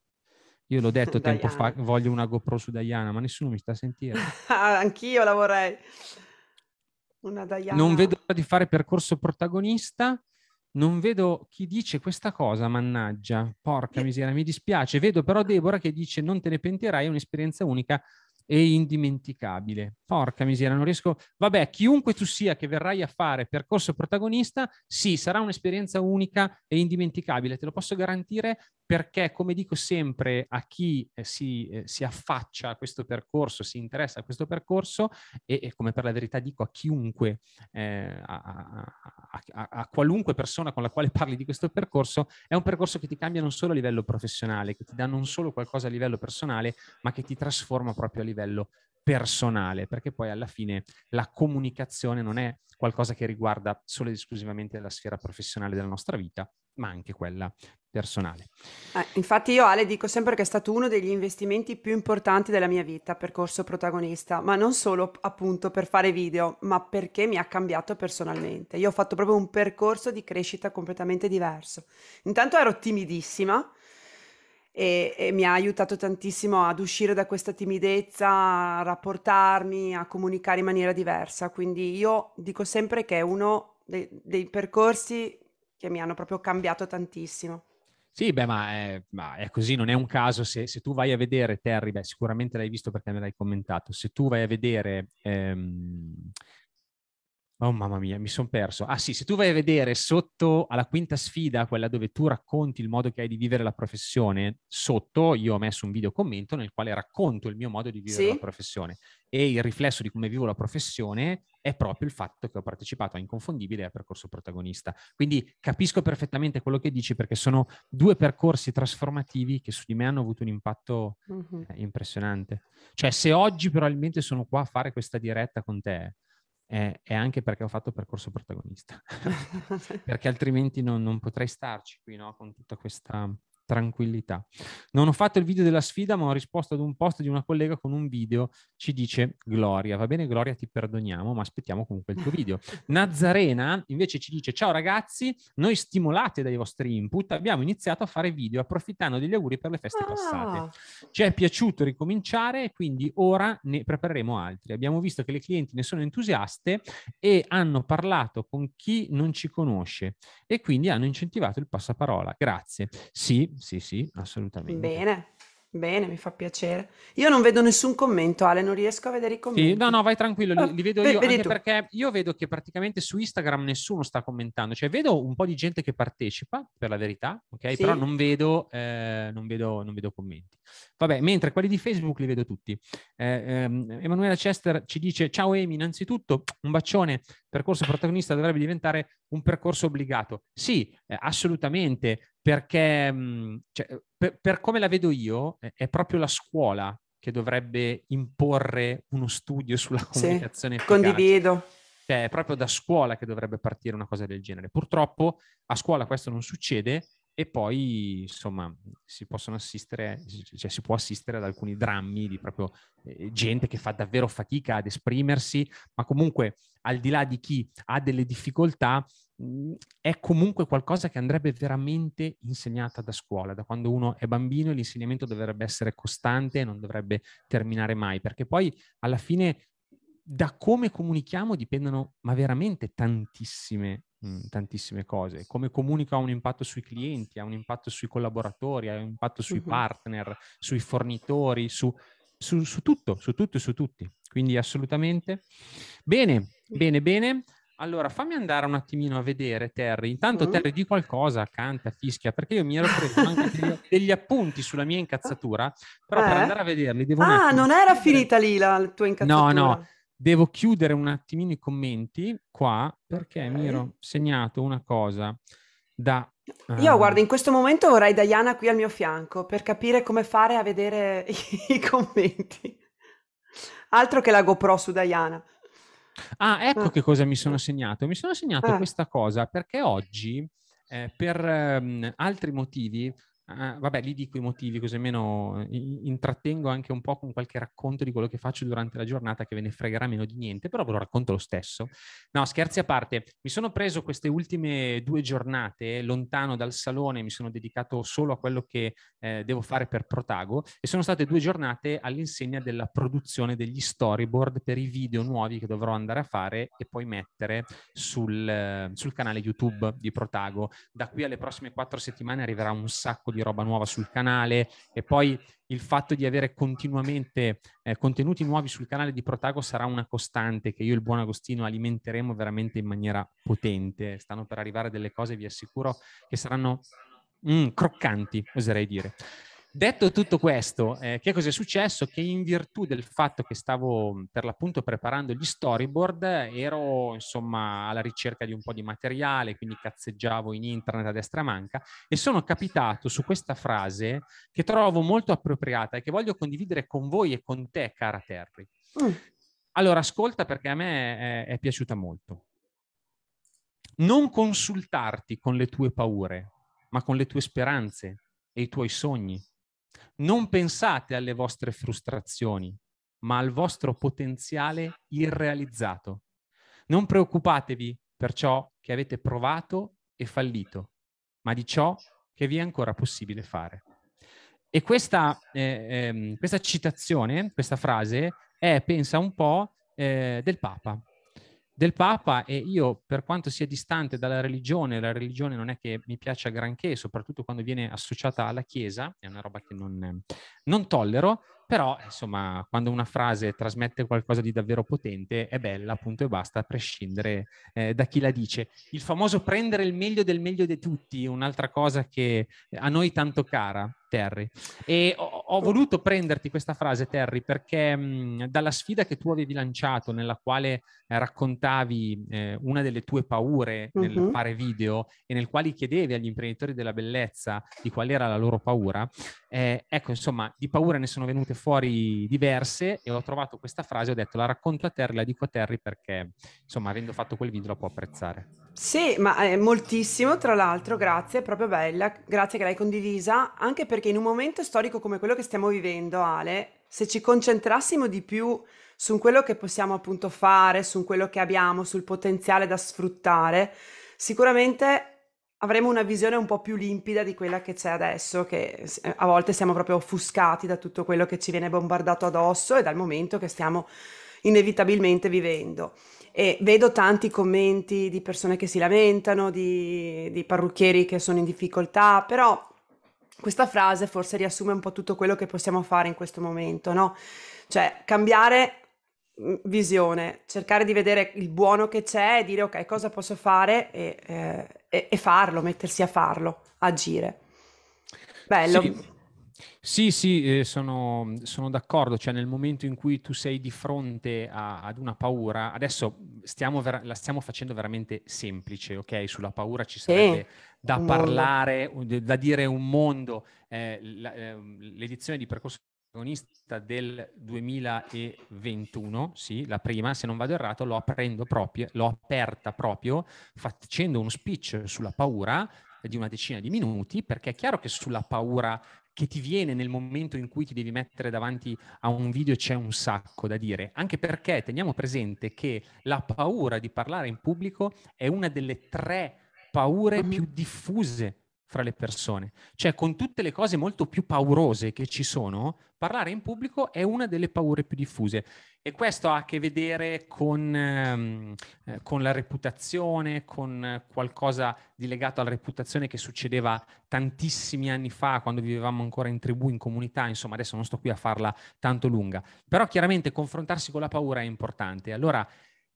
Io l'ho detto tempo fa, voglio una GoPro su Diana, ma nessuno mi sta a sentire. [LAUGHS]
Anch'io la vorrei. Una Diana.
Non vedo di fare percorso protagonista. Non vedo chi dice questa cosa, mannaggia. Porca miseria, mi dispiace. Vedo però Deborah che dice non te ne pentirai, è un'esperienza unica e indimenticabile. Porca miseria, non riesco. Vabbè, chiunque tu sia che verrai a fare percorso protagonista, sì, sarà un'esperienza unica e indimenticabile, te lo posso garantire perché, come dico sempre a chi eh, si, eh, si, affaccia a questo percorso, si interessa a questo percorso, e, e come per la verità dico a chiunque, eh, a, a, a, a, qualunque persona con la quale parli di questo percorso, è un percorso che ti cambia non solo a livello professionale, che ti dà non solo qualcosa a livello personale, ma che ti trasforma proprio a livello personale, perché poi alla fine la comunicazione non è qualcosa che riguarda solo ed esclusivamente la sfera professionale della nostra vita, ma anche quella personale.
Eh, infatti io Ale dico sempre che è stato uno degli investimenti più importanti della mia vita, percorso protagonista, ma non solo appunto per fare video, ma perché mi ha cambiato personalmente. Io ho fatto proprio un percorso di crescita completamente diverso. Intanto ero timidissima e, e mi ha aiutato tantissimo ad uscire da questa timidezza, a rapportarmi, a comunicare in maniera diversa. Quindi io dico sempre che è uno dei, dei percorsi che mi hanno proprio cambiato tantissimo.
Sì, beh, ma è, ma è, così, non è un caso. Se, se, tu vai a vedere Terry, beh, sicuramente l'hai visto perché me l'hai commentato. Se tu vai a vedere ehm, Oh mamma mia, mi sono perso. Ah sì, se tu vai a vedere sotto alla quinta sfida, quella dove tu racconti il modo che hai di vivere la professione, sotto io ho messo un video commento nel quale racconto il mio modo di vivere sì. la professione. E il riflesso di come vivo la professione è proprio il fatto che ho partecipato a Inconfondibile e a Percorso Protagonista. Quindi capisco perfettamente quello che dici perché sono due percorsi trasformativi che su di me hanno avuto un impatto mm-hmm. impressionante. Cioè se oggi probabilmente sono qua a fare questa diretta con te, è, è anche perché ho fatto percorso protagonista, [LAUGHS] perché altrimenti non, non, potrei starci qui no? con tutta questa tranquillità. Non ho fatto il video della sfida, ma ho risposto ad un post di una collega con un video, ci dice Gloria. Va bene Gloria, ti perdoniamo, ma aspettiamo comunque il tuo video. [LAUGHS] Nazarena invece ci dice ciao ragazzi, noi stimolati dai vostri input abbiamo iniziato a fare video approfittando degli auguri per le feste ah. passate. Ci è piaciuto ricominciare e quindi ora ne prepareremo altri. Abbiamo visto che le clienti ne sono entusiaste e hanno parlato con chi non ci conosce e quindi hanno incentivato il passaparola. Grazie. Sì, sì, sì, assolutamente.
Bene, bene, mi fa piacere. Io non vedo nessun commento, Ale, non riesco a vedere i commenti.
Sì, no, no, vai tranquillo, li, li vedo io, anche tu. perché io vedo che praticamente su Instagram nessuno sta commentando, cioè vedo un po' di gente che partecipa, per la verità, ok? Sì. Però non vedo, eh, non, vedo, non vedo commenti. Vabbè, mentre quelli di Facebook li vedo tutti. Eh, ehm, Emanuela Chester ci dice, ciao Amy, innanzitutto un bacione, percorso protagonista dovrebbe diventare un percorso obbligato. Sì, eh, assolutamente, perché mm, cioè, per, per, come la vedo io, è proprio la scuola che dovrebbe imporre uno studio sulla comunicazione.
Sì, condivido.
Cioè, è proprio da scuola che dovrebbe partire una cosa del genere. Purtroppo a scuola questo non succede e poi insomma si possono assistere, cioè si può assistere ad alcuni drammi di proprio eh, gente che fa davvero fatica ad esprimersi, ma comunque al di là di chi ha delle difficoltà, mh, mhmm, è comunque qualcosa che andrebbe veramente insegnata da scuola, da quando uno è bambino l'insegnamento dovrebbe essere costante e non dovrebbe terminare mai, perché poi alla fine da come comunichiamo dipendono ma veramente tantissime mh, tantissime cose. Come comunico ha un impatto sui clienti, ha un impatto sui collaboratori, ha un impatto sui partner, sui fornitori, su, su, su, tutto, su tutto e su tutti. Quindi assolutamente. Bene, bene, bene. Allora, fammi andare un attimino a vedere Terry. Intanto mm. Terry di qualcosa, canta, fischia, perché io mi ero preso anche degli, [LAUGHS] degli appunti sulla mia incazzatura, però eh? per andare a vederli devo...
Ah, non era finita lì la tua incazzatura.
No, no, devo chiudere un attimino i commenti qua perché okay. mi ero segnato una cosa da...
Io uh... guarda, in questo momento vorrei Diana qui al mio fianco per capire come fare a vedere i, [LAUGHS] i commenti. Altro che la GoPro su Diana.
Ah, ecco ah. che cosa mi sono segnato. Mi sono segnato ah. questa cosa perché oggi, eh, per um, altri motivi, Uh, vabbè, lì dico i motivi, così almeno intrattengo anche un po' con qualche racconto di quello che faccio durante la giornata, che ve ne fregherà meno di niente, però ve lo racconto lo stesso. No, scherzi a parte, mi sono preso queste ultime due giornate lontano dal salone, mi sono dedicato solo a quello che eh, devo fare per Protago e sono state due giornate all'insegna della produzione degli storyboard per i video nuovi che dovrò andare a fare e poi mettere sul, sul canale YouTube di Protago. Da qui alle prossime quattro settimane arriverà un sacco di di roba nuova sul canale e poi il fatto di avere continuamente eh, contenuti nuovi sul canale di Protago sarà una costante che io e il buon Agostino alimenteremo veramente in maniera potente. Stanno per arrivare delle cose, vi assicuro, che saranno mm, croccanti, oserei dire. Detto tutto questo, eh, che cosa è successo? Che in virtù del fatto che stavo per l'appunto preparando gli storyboard, ero insomma alla ricerca di un po' di materiale, quindi cazzeggiavo in internet a destra manca e sono capitato su questa frase che trovo molto appropriata e che voglio condividere con voi e con te, cara Terry. Mm. Allora, ascolta perché a me è, è piaciuta molto. Non consultarti con le tue paure, ma con le tue speranze e i tuoi sogni. Non pensate alle vostre frustrazioni, ma al vostro potenziale irrealizzato. Non preoccupatevi per ciò che avete provato e fallito, ma di ciò che vi è ancora possibile fare. E questa, eh, eh, questa citazione, questa frase, è, pensa un po' eh, del Papa del Papa e io, per quanto sia distante dalla religione, la religione non è che mi piaccia granché, soprattutto quando viene associata alla Chiesa, è una roba che non, non tollero, però insomma quando una frase trasmette qualcosa di davvero potente è bella, appunto, e basta, a prescindere eh, da chi la dice. Il famoso prendere il meglio del meglio di tutti, un'altra cosa che a noi tanto cara, Terry. E ho, ho voluto prenderti questa frase, Terry, perché mh, dalla sfida che tu avevi lanciato, nella quale eh, raccontavi eh, una delle tue paure nel uh-huh. fare video e nel quale chiedevi agli imprenditori della bellezza di qual era la loro paura, eh, ecco, insomma, di paure ne sono venute fuori diverse e ho trovato questa frase, ho detto la racconto a Terry, la dico a Terry perché, insomma, avendo fatto quel video la può apprezzare.
Sì, ma è moltissimo, tra l'altro, grazie, è proprio bella, grazie che l'hai condivisa, anche perché in un momento storico come quello che stiamo vivendo, Ale, se ci concentrassimo di più su quello che possiamo appunto fare, su quello che abbiamo, sul potenziale da sfruttare, sicuramente avremo una visione un po' più limpida di quella che c'è adesso, che a volte siamo proprio offuscati da tutto quello che ci viene bombardato addosso e dal momento che stiamo inevitabilmente vivendo. E vedo tanti commenti di persone che si lamentano, di, di parrucchieri che sono in difficoltà, però questa frase forse riassume un po' tutto quello che possiamo fare in questo momento, no? Cioè cambiare mm, visione, cercare di vedere il buono che c'è e dire ok cosa posso fare e, eh, e, e farlo, mettersi a farlo, agire. Bello.
Sì. Sì, sì, eh, sono, sono, d'accordo, cioè nel momento in cui tu sei di fronte a, ad una paura, adesso stiamo ver- la stiamo facendo veramente semplice, ok? Sulla paura ci sarebbe sì, da parlare, mondo. da dire un mondo. Eh, la, eh, l'edizione di Percorso protagonista del 2021, sì, la prima, se non vado errato, l'ho, proprio, l'ho aperta proprio facendo uno speech sulla paura di una decina di minuti, perché è chiaro che sulla paura che ti viene nel momento in cui ti devi mettere davanti a un video c'è un sacco da dire, anche perché teniamo presente che la paura di parlare in pubblico è una delle tre paure più diffuse fra le persone. Cioè, con tutte le cose molto più paurose che ci sono, parlare in pubblico è una delle paure più diffuse. E questo ha a che vedere con, ehm, eh, con la reputazione, con qualcosa di legato alla reputazione che succedeva tantissimi anni fa, quando vivevamo ancora in tribù, in comunità. Insomma, adesso non sto qui a farla tanto lunga. Però chiaramente confrontarsi con la paura è importante. Allora,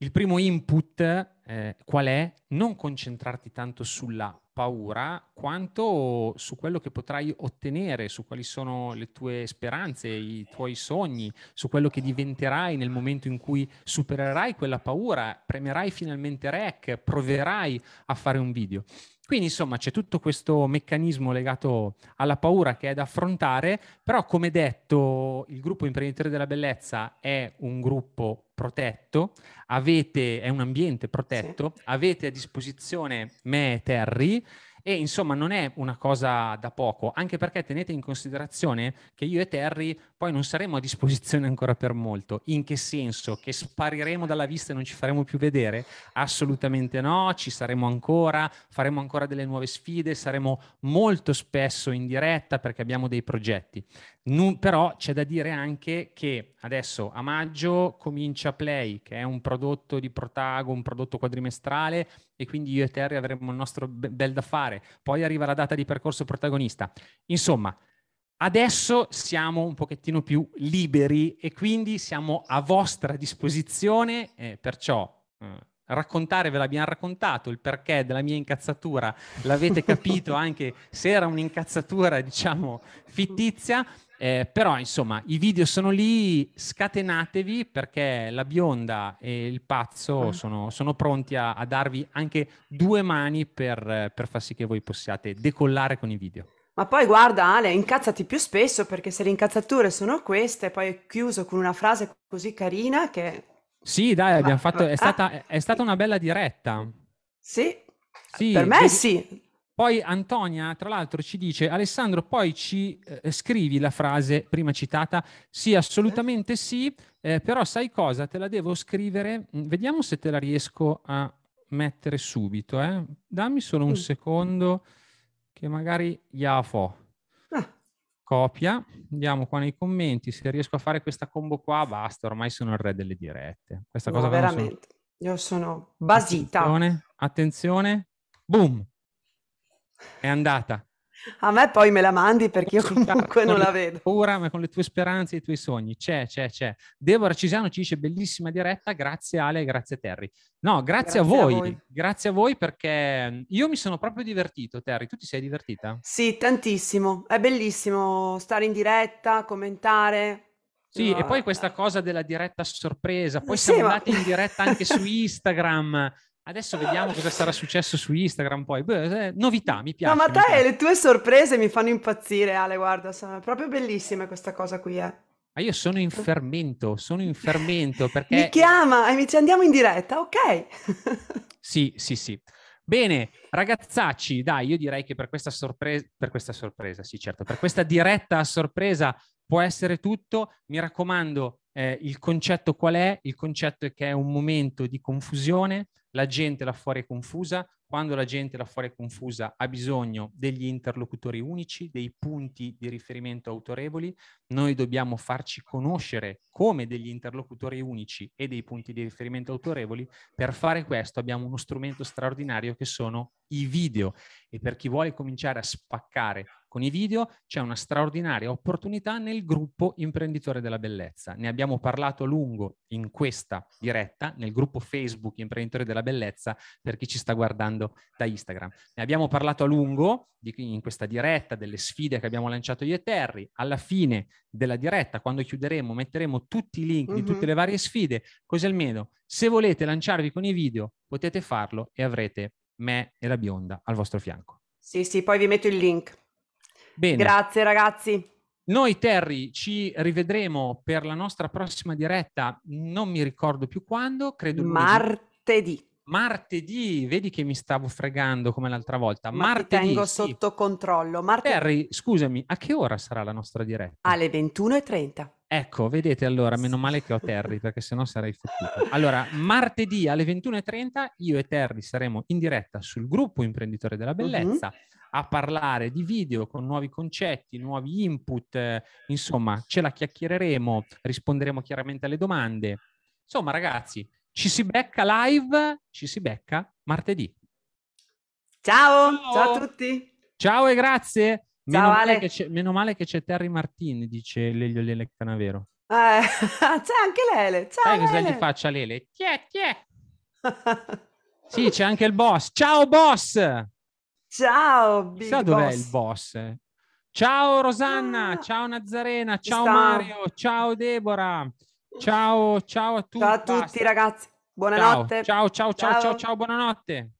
il primo input eh, qual è? Non concentrarti tanto sulla paura quanto su quello che potrai ottenere, su quali sono le tue speranze, i tuoi sogni, su quello che diventerai nel momento in cui supererai quella paura, premerai finalmente rec, proverai a fare un video. Quindi insomma c'è tutto questo meccanismo legato alla paura che è da affrontare, però come detto il gruppo Imprenditori della Bellezza è un gruppo protetto, avete, è un ambiente protetto, sì. avete a disposizione me e Terry e insomma non è una cosa da poco, anche perché tenete in considerazione che io e Terry poi non saremo a disposizione ancora per molto. In che senso? Che spariremo dalla vista e non ci faremo più vedere? Assolutamente no, ci saremo ancora, faremo ancora delle nuove sfide, saremo molto spesso in diretta perché abbiamo dei progetti. Non, però c'è da dire anche che adesso a maggio comincia Play, che è un prodotto di Protago, un prodotto quadrimestrale, e quindi io e Terry avremo il nostro bel da fare. Poi arriva la data di percorso protagonista. Insomma, adesso siamo un pochettino più liberi e quindi siamo a vostra disposizione, eh, perciò eh, raccontare, ve l'abbiamo raccontato il perché della mia incazzatura, l'avete capito [LAUGHS] anche se era un'incazzatura, diciamo, fittizia. Eh, però insomma i video sono lì, scatenatevi perché la bionda e il pazzo mm. sono, sono pronti a, a, darvi anche due mani per, per far sì che voi possiate decollare con i video.
Ma poi guarda Ale, incazzati più spesso perché se le incazzature sono queste, poi è chiuso con una frase così carina che...
Sì, dai, abbiamo fatto... È stata, è stata una bella diretta.
Sì, sì per me sì.
Poi Antonia, tra l'altro, ci dice, Alessandro, poi ci eh, scrivi la frase prima citata, sì, assolutamente sì, eh, però sai cosa, te la devo scrivere, mm, vediamo se te la riesco a mettere subito, eh. dammi solo un secondo che magari Iafo ah. copia, andiamo qua nei commenti, se riesco a fare questa combo qua basta, ormai sono il re delle dirette. Questa
no, cosa veramente, sono... io sono basita.
Attenzione, attenzione, boom, è andata.
A me poi me la mandi perché io comunque non la vedo.
Ora, ma con le tue speranze e i tuoi sogni. C'è, c'è, c'è. Deborah Cisiano ci dice bellissima diretta, grazie Ale e grazie Terry. No, grazie, grazie a, voi. a, voi. Grazie a voi perché io mi sono proprio divertito, Terry. Tu ti sei divertita?
Sì, tantissimo. È bellissimo stare in diretta, commentare.
Sì, no. e poi questa cosa della diretta sorpresa, poi sì, siamo ma... andati in diretta anche su [LAUGHS] Instagram. Adesso vediamo cosa sarà successo su Instagram poi. Beh, eh, novità, mi piace.
No, ma te le tue sorprese mi fanno impazzire, Ale, guarda, sono proprio bellissime questa cosa qui, eh.
Ma io sono in fermento, sono in fermento perché...
Mi chiama e mi dice andiamo in diretta, ok. [LAUGHS]
sì, sì, sì. Bene, ragazzacci, dai, io direi che per questa sorpresa, per questa sorpresa, sì certo, per questa diretta a sorpresa può essere tutto. Mi raccomando, eh, il concetto qual è? Il concetto è che è un momento di confusione, la gente là fuori è confusa, quando la gente là fuori è confusa ha bisogno degli interlocutori unici, dei punti di riferimento autorevoli, noi dobbiamo farci conoscere come degli interlocutori unici e dei punti di riferimento autorevoli, per fare questo abbiamo uno strumento straordinario che sono i video. E per chi vuole cominciare a spaccare con i video c'è una straordinaria opportunità nel gruppo Imprenditore della Bellezza. Ne abbiamo parlato a lungo in questa diretta, nel gruppo Facebook Imprenditore della Bellezza, per chi ci sta guardando da Instagram. Ne abbiamo parlato a lungo di, in questa diretta delle sfide che abbiamo lanciato io e Terry. Alla fine della diretta, quando chiuderemo, metteremo tutti i link di tutte mhm. le varie sfide, così almeno se volete lanciarvi con i video potete farlo e avrete me e la bionda al vostro fianco.
Sì, sì, poi vi metto il link. Bene. Grazie ragazzi.
Noi Terry ci rivedremo per la nostra prossima diretta, non mi ricordo più quando, credo
martedì.
Martedì, vedi che mi stavo fregando come l'altra volta.
Ma
martedì,
tengo sì. sotto controllo.
Martedì. Terry, scusami, a che ora sarà la nostra diretta?
Alle 21.30.
Ecco, vedete allora, meno male che ho Terry perché sennò sarei fottuto. Allora, martedì alle 21.30 io e Terry saremo in diretta sul gruppo Imprenditore della Bellezza uh-huh. A parlare di video con nuovi concetti, nuovi input, eh, insomma, ce la chiacchiereremo, risponderemo chiaramente alle domande. Insomma, ragazzi, ci si becca live, ci si becca martedì.
Ciao, ciao, ciao a tutti.
Ciao e grazie. Meno, Ciao, male che meno male che c'è Terry Martin, dice Lelio Lele Canavero.
Eh, [LAUGHS] c'è anche Lele. Ciao,
Sai cosa gli faccia Lele? Tiè, tiè. [LAUGHS] sì, c'è anche il boss. Ciao, boss!
Ciao, Big
Chissà dov'è il boss? Ciao Rosanna, ah, ciao Nazarena, ciao Mario, ciao Deborah, ciao, ciao a tutti.
Ciao a tutti Basta. ragazzi, buonanotte.
Ciao, ciao, ciao, ciao, ciao, ciao, buonanotte.